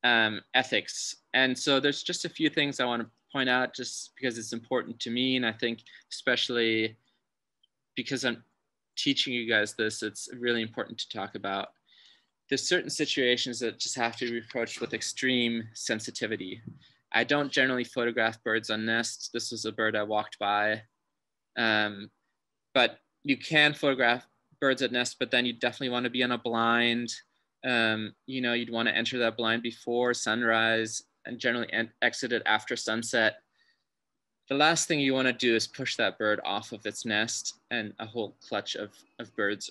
um, ethics. And so there's just a few things I want to point out just because it's important to me. And I think especially because I'm teaching you guys this, it's really important to talk about. There's certain situations that just have to be approached with extreme sensitivity. I don't generally photograph birds on nests. This was a bird I walked by. Um, but you can photograph birds at nest, but then you definitely want to be on a blind. Um, you know, you'd want to enter that blind before sunrise and generally exit it after sunset. The last thing you want to do is push that bird off of its nest and a whole clutch of, of birds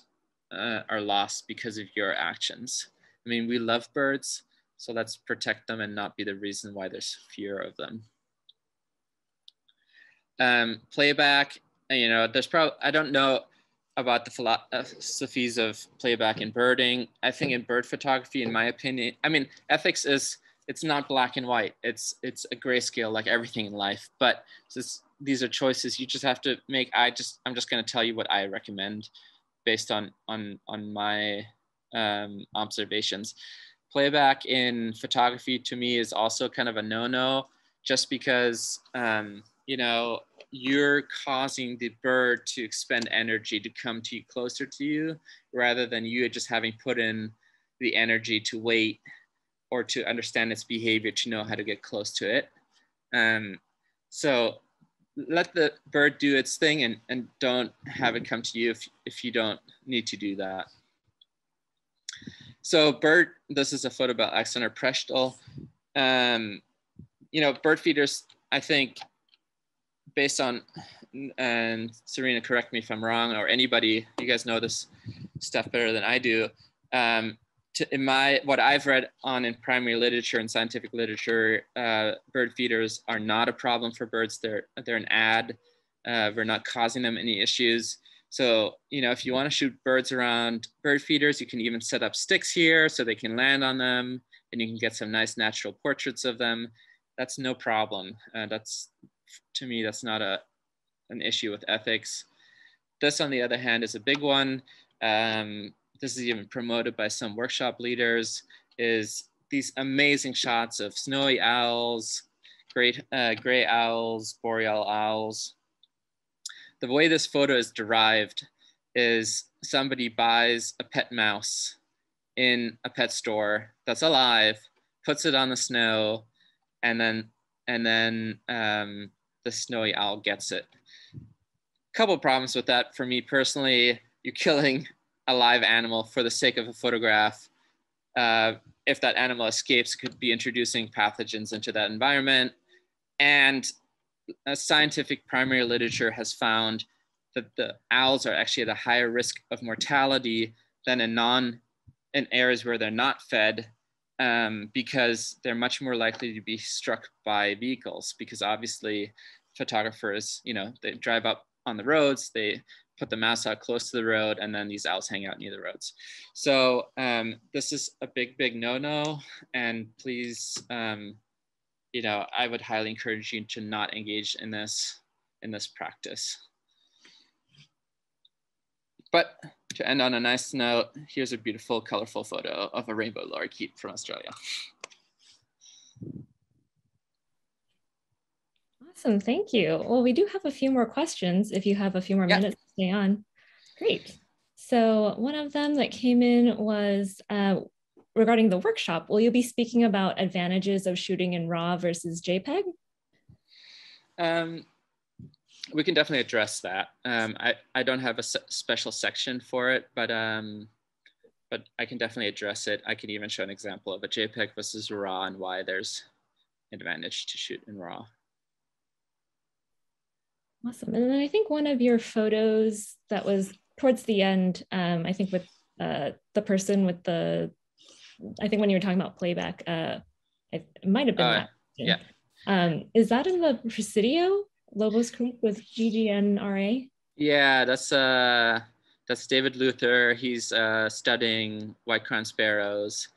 uh, are lost because of your actions. I mean, we love birds, so let's protect them and not be the reason why there's fear of them. Um, playback, you know, there's probably, I don't know about the philosophies of playback and birding. I think in bird photography, in my opinion, I mean, ethics is, it's not black and white. It's, it's a grayscale like everything in life, but this, these are choices you just have to make. I just, I'm just going to tell you what I recommend based on, on, on my um, observations. Playback in photography to me is also kind of a no-no just because, um, you know, you're causing the bird to expend energy to come to you closer to you rather than you just having put in the energy to wait or to understand its behavior to know how to get close to it. Um, so let the bird do its thing and, and don't have it come to you if, if you don't need to do that. So bird, this is a photo about Alexander Prestel. Um, you know, bird feeders, I think based on, and Serena, correct me if I'm wrong, or anybody, you guys know this stuff better than I do. Um, to, in my, what I've read on in primary literature and scientific literature, uh, bird feeders are not a problem for birds. They're, they're an ad. Uh, we're not causing them any issues. So, you know, if you want to shoot birds around bird feeders, you can even set up sticks here so they can land on them and you can get some nice natural portraits of them. That's no problem. Uh, that's to me, that's not a, an issue with ethics. This, on the other hand, is a big one. Um, this is even promoted by some workshop leaders, is these amazing shots of snowy owls, great uh, gray owls, boreal owls. The way this photo is derived is somebody buys a pet mouse in a pet store that's alive, puts it on the snow, and then and then um, the snowy owl gets it. Couple problems with that for me personally. You're killing a live animal for the sake of a photograph. Uh, if that animal escapes, could be introducing pathogens into that environment. And a scientific primary literature has found that the owls are actually at a higher risk of mortality than in non in areas where they're not fed um, because they're much more likely to be struck by vehicles because obviously photographers you know they drive up on the roads they put the mouse out close to the road and then these owls hang out near the roads so um, this is a big big no-no and please um, you know i would highly encourage you to not engage in this in this practice but to end on a nice note, here's a beautiful, colorful photo of a rainbow lorikeet from Australia. Awesome, thank you. Well, we do have a few more questions if you have a few more minutes to stay on. Great. So one of them that came in was uh, regarding the workshop. Will you be speaking about advantages of shooting in RAW versus JPEG? Um, we can definitely address that. Um, I, I don't have a special section for it, but um, but I can definitely address it. I can even show an example of a JPEG versus RAW and why there's advantage to shoot in RAW. Awesome. And then I think one of your photos that was towards the end, um, I think with uh, the person with the, I think when you were talking about playback, uh, it might have been uh, that. Yeah. Um, is that in the Presidio? Lobos Creek with GGNRA? Yeah, that's uh, that's David Luther. He's uh, studying white crown sparrows.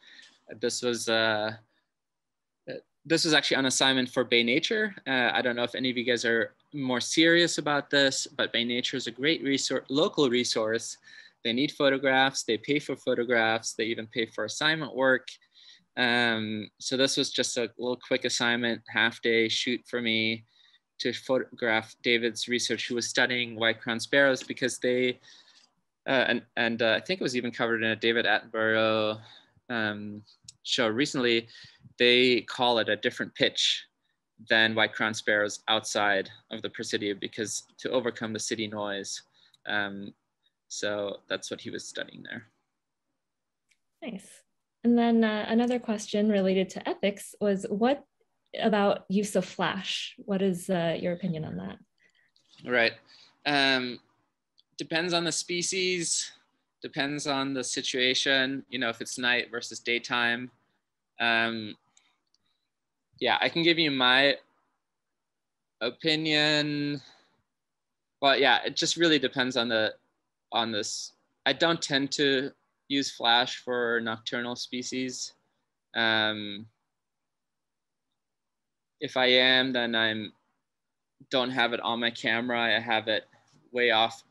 This was uh, this was actually an assignment for Bay Nature. Uh, I don't know if any of you guys are more serious about this, but Bay Nature is a great resource, local resource. They need photographs. They pay for photographs. They even pay for assignment work. Um, so this was just a little quick assignment, half day shoot for me to photograph David's research, who was studying white crown sparrows because they, uh, and, and uh, I think it was even covered in a David Attenborough um, show recently, they call it a different pitch than white crown sparrows outside of the Presidio because to overcome the city noise. Um, so that's what he was studying there. Nice. And then uh, another question related to ethics was what about use of flash. What is uh, your opinion on that? Right. Um, depends on the species, depends on the situation, you know, if it's night versus daytime. Um, yeah, I can give you my opinion. Well, yeah, it just really depends on the on this. I don't tend to use flash for nocturnal species. Um, if I am, then I'm don't have it on my camera. I have it way off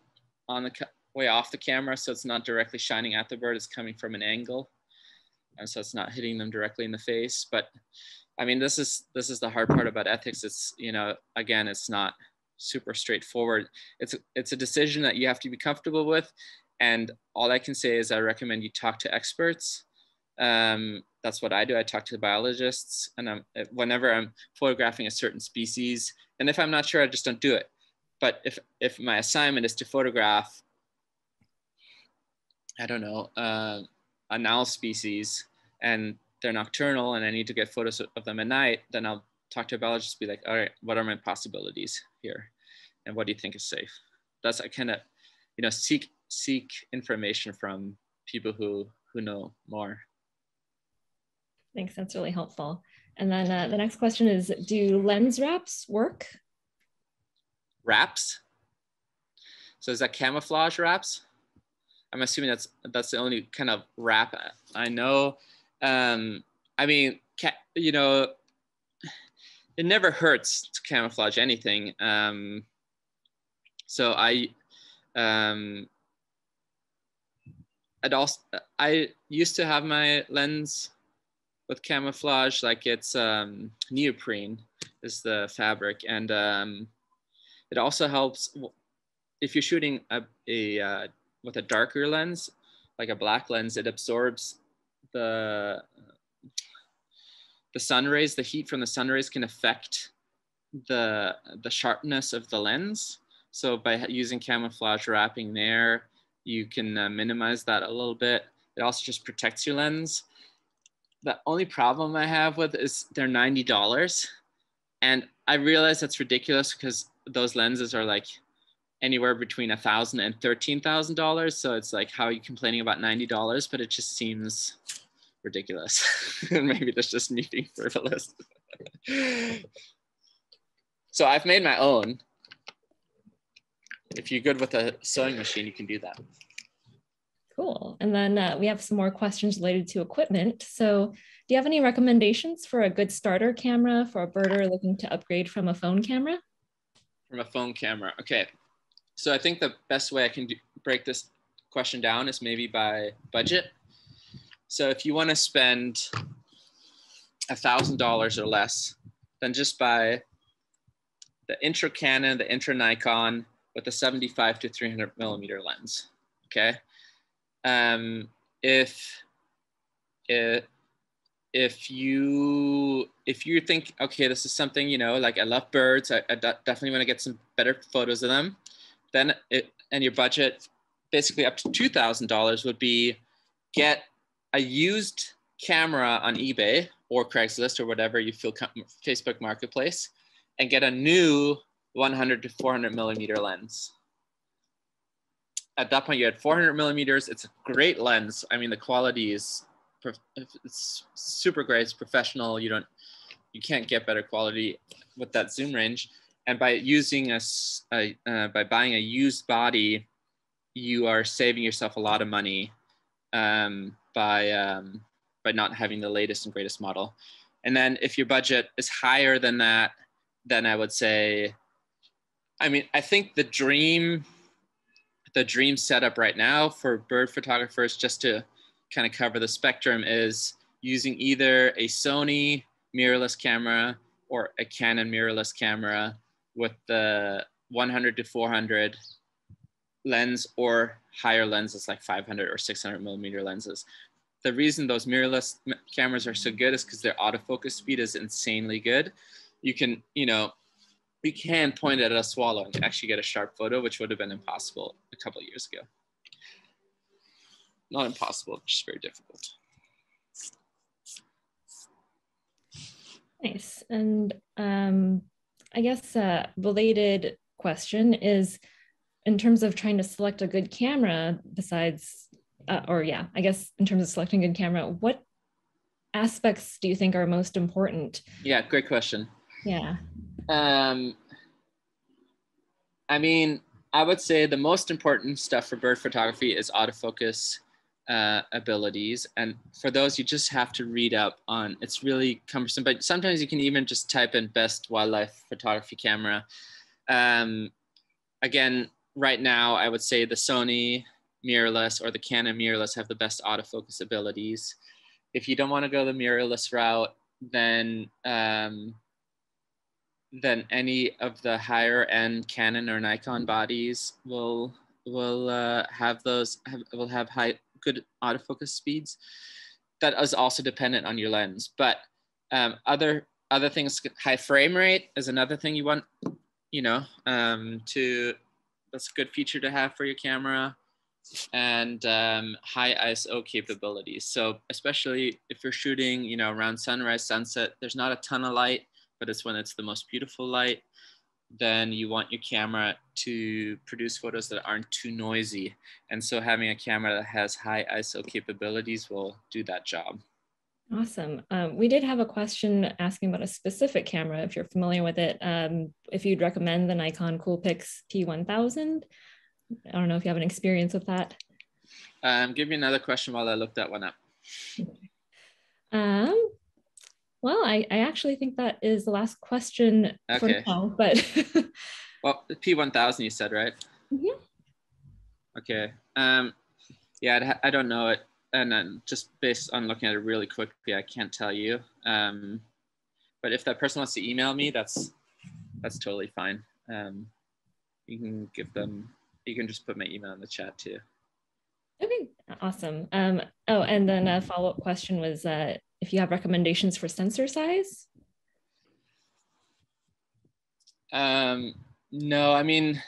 on the way off the camera, so it's not directly shining at the bird. It's coming from an angle, and so it's not hitting them directly in the face. But I mean, this is this is the hard part about ethics. It's you know, again, it's not super straightforward. It's it's a decision that you have to be comfortable with, and all I can say is I recommend you talk to experts. Um, that's what I do. I talk to the biologists, and I'm, whenever I'm photographing a certain species, and if I'm not sure, I just don't do it. But if if my assignment is to photograph, I don't know, uh, an owl species, and they're nocturnal, and I need to get photos of them at night, then I'll talk to a biologist, be like, all right, what are my possibilities here, and what do you think is safe? That's I kind of, you know, seek seek information from people who who know more. Thanks, that's really helpful. And then uh, the next question is, do lens wraps work? Wraps? So is that camouflage wraps? I'm assuming that's that's the only kind of wrap I know. Um, I mean, you know, it never hurts to camouflage anything. Um, so I, um, I'd also I used to have my lens with camouflage, like it's um, neoprene is the fabric, and um, it also helps if you're shooting a, a uh, with a darker lens, like a black lens, it absorbs the the sun rays. The heat from the sun rays can affect the the sharpness of the lens. So by using camouflage wrapping there, you can uh, minimize that a little bit. It also just protects your lens. The only problem I have with is they're ninety dollars, and I realize that's ridiculous because those lenses are like anywhere between a thousand and thirteen thousand dollars. So it's like, how are you complaining about ninety dollars? But it just seems ridiculous. And maybe that's just me being frivolous. so I've made my own. If you're good with a sewing machine, you can do that. Cool. And then uh, we have some more questions related to equipment. So do you have any recommendations for a good starter camera for a birder looking to upgrade from a phone camera? From a phone camera. Okay. So I think the best way I can do, break this question down is maybe by budget. So if you want to spend a thousand dollars or less, then just buy the Intra Canon, the Intra Nikon with a 75 to 300 millimeter lens. Okay. Um, if, if if you if you think okay this is something you know like i love birds i, I definitely want to get some better photos of them then it, and your budget basically up to $2000 would be get a used camera on ebay or craigslist or whatever you feel facebook marketplace and get a new 100 to 400 millimeter lens. At that point you had 400 millimeters. It's a great lens. I mean the quality is it's super great. It's professional. You don't you can't get better quality with that zoom range and by using a, a uh, by buying a used body you are saving yourself a lot of money um, by um, by not having the latest and greatest model. And then if your budget is higher than that then i would say i mean i think the dream the dream setup right now for bird photographers just to kind of cover the spectrum is using either a sony mirrorless camera or a canon mirrorless camera with the 100 to 400 lens or higher lenses like 500 or 600 millimeter lenses. The reason those mirrorless cameras are so good is because their autofocus speed is insanely good. You can, you know, you can point at a swallow and actually get a sharp photo, which would have been impossible a couple years ago. Not impossible, just very difficult. Nice. And um, I guess a related question is in terms of trying to select a good camera besides uh, or yeah i guess in terms of selecting a good camera what aspects do you think are most important? Yeah great question. Yeah. Um i mean i would say the most important stuff for bird photography is autofocus uh, abilities. And for those, you just have to read up on. It's really cumbersome, but sometimes you can even just type in best wildlife photography camera. Um, again, right now, I would say the Sony mirrorless or the Canon mirrorless have the best autofocus abilities. If you don't want to go the mirrorless route, then um, then any of the higher end Canon or Nikon bodies will will uh, have those have, will have high good autofocus speeds. That is also dependent on your lens, but um, other other things, high frame rate is another thing you want, you know, um, to that's a good feature to have for your camera and um, high ISO capabilities. So especially if you're shooting, you know, around sunrise, sunset, there's not a ton of light, but it's when it's the most beautiful light then you want your camera to produce photos that aren't too noisy. And so having a camera that has high ISO capabilities will do that job. Awesome. Um, we did have a question asking about a specific camera, if you're familiar with it, um, if you'd recommend the Nikon Coolpix P1000. I don't know if you have an experience with that. Um, give me another question while I look that one up. Um, well, I, I actually think that is the last question okay. for now, but. well, P1000 you said, right? Yeah. Okay. Um, yeah, I don't know it. And then just based on looking at it really quickly, I can't tell you. Um, but if that person wants to email me, that's that's totally fine. Um, you can give them, you can just put my email in the chat too. Okay, awesome. Um, oh, and then a follow-up question was, uh, if you have recommendations for sensor size? Um, no, I mean,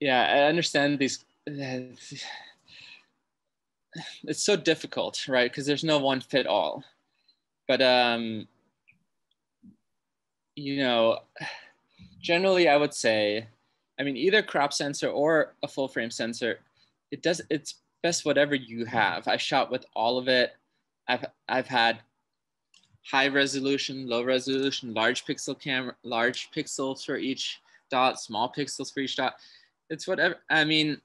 yeah, I understand these. It's so difficult, right? Because there's no one fit all. But um, you know, generally, I would say, I mean, either crop sensor or a full frame sensor, it does. It's best whatever you have. I shot with all of it. I've I've had high resolution, low resolution, large pixel camera, large pixels for each dot, small pixels for each dot. It's whatever. I mean,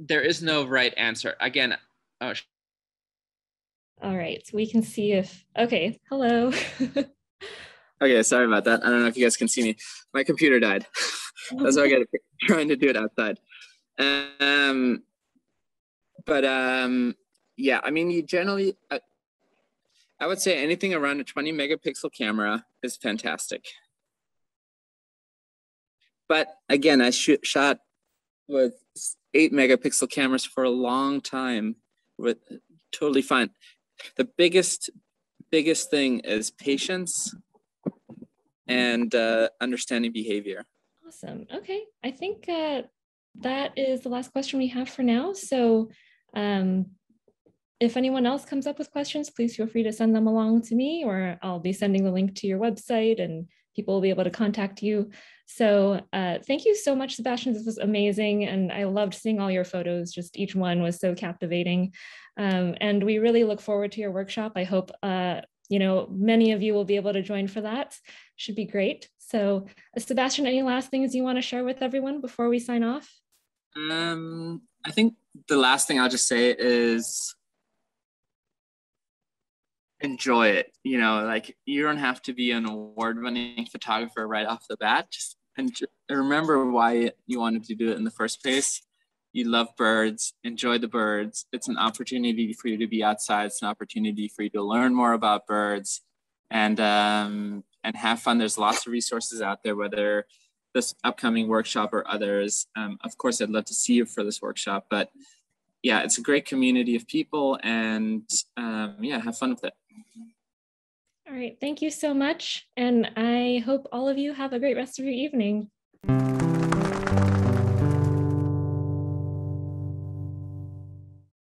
there is no right answer. Again, oh. All right, so we can see if, okay, hello. okay, sorry about that. I don't know if you guys can see me. My computer died. That's why I got trying to do it outside. Um, but um, yeah, I mean, you generally, I, I would say anything around a 20 megapixel camera is fantastic. But again, I shoot, shot with eight megapixel cameras for a long time with totally fine. The biggest, biggest thing is patience and uh, understanding behavior. Awesome. Okay. I think uh, that is the last question we have for now. So um, if anyone else comes up with questions, please feel free to send them along to me, or I'll be sending the link to your website and people will be able to contact you. So uh, thank you so much, Sebastian. This was amazing. And I loved seeing all your photos. Just each one was so captivating. Um, and we really look forward to your workshop. I hope, uh, you know, many of you will be able to join for that. Should be great. So uh, Sebastian, any last things you want to share with everyone before we sign off? Um, I think the last thing I'll just say is enjoy it. You know, like you don't have to be an award-winning photographer right off the bat. Just and remember why you wanted to do it in the first place. You love birds, enjoy the birds. It's an opportunity for you to be outside. It's an opportunity for you to learn more about birds, and um, and have fun. There's lots of resources out there, whether this upcoming workshop or others. Um, of course, I'd love to see you for this workshop, but yeah, it's a great community of people, and um, yeah, have fun with it. All right, thank you so much. And I hope all of you have a great rest of your evening.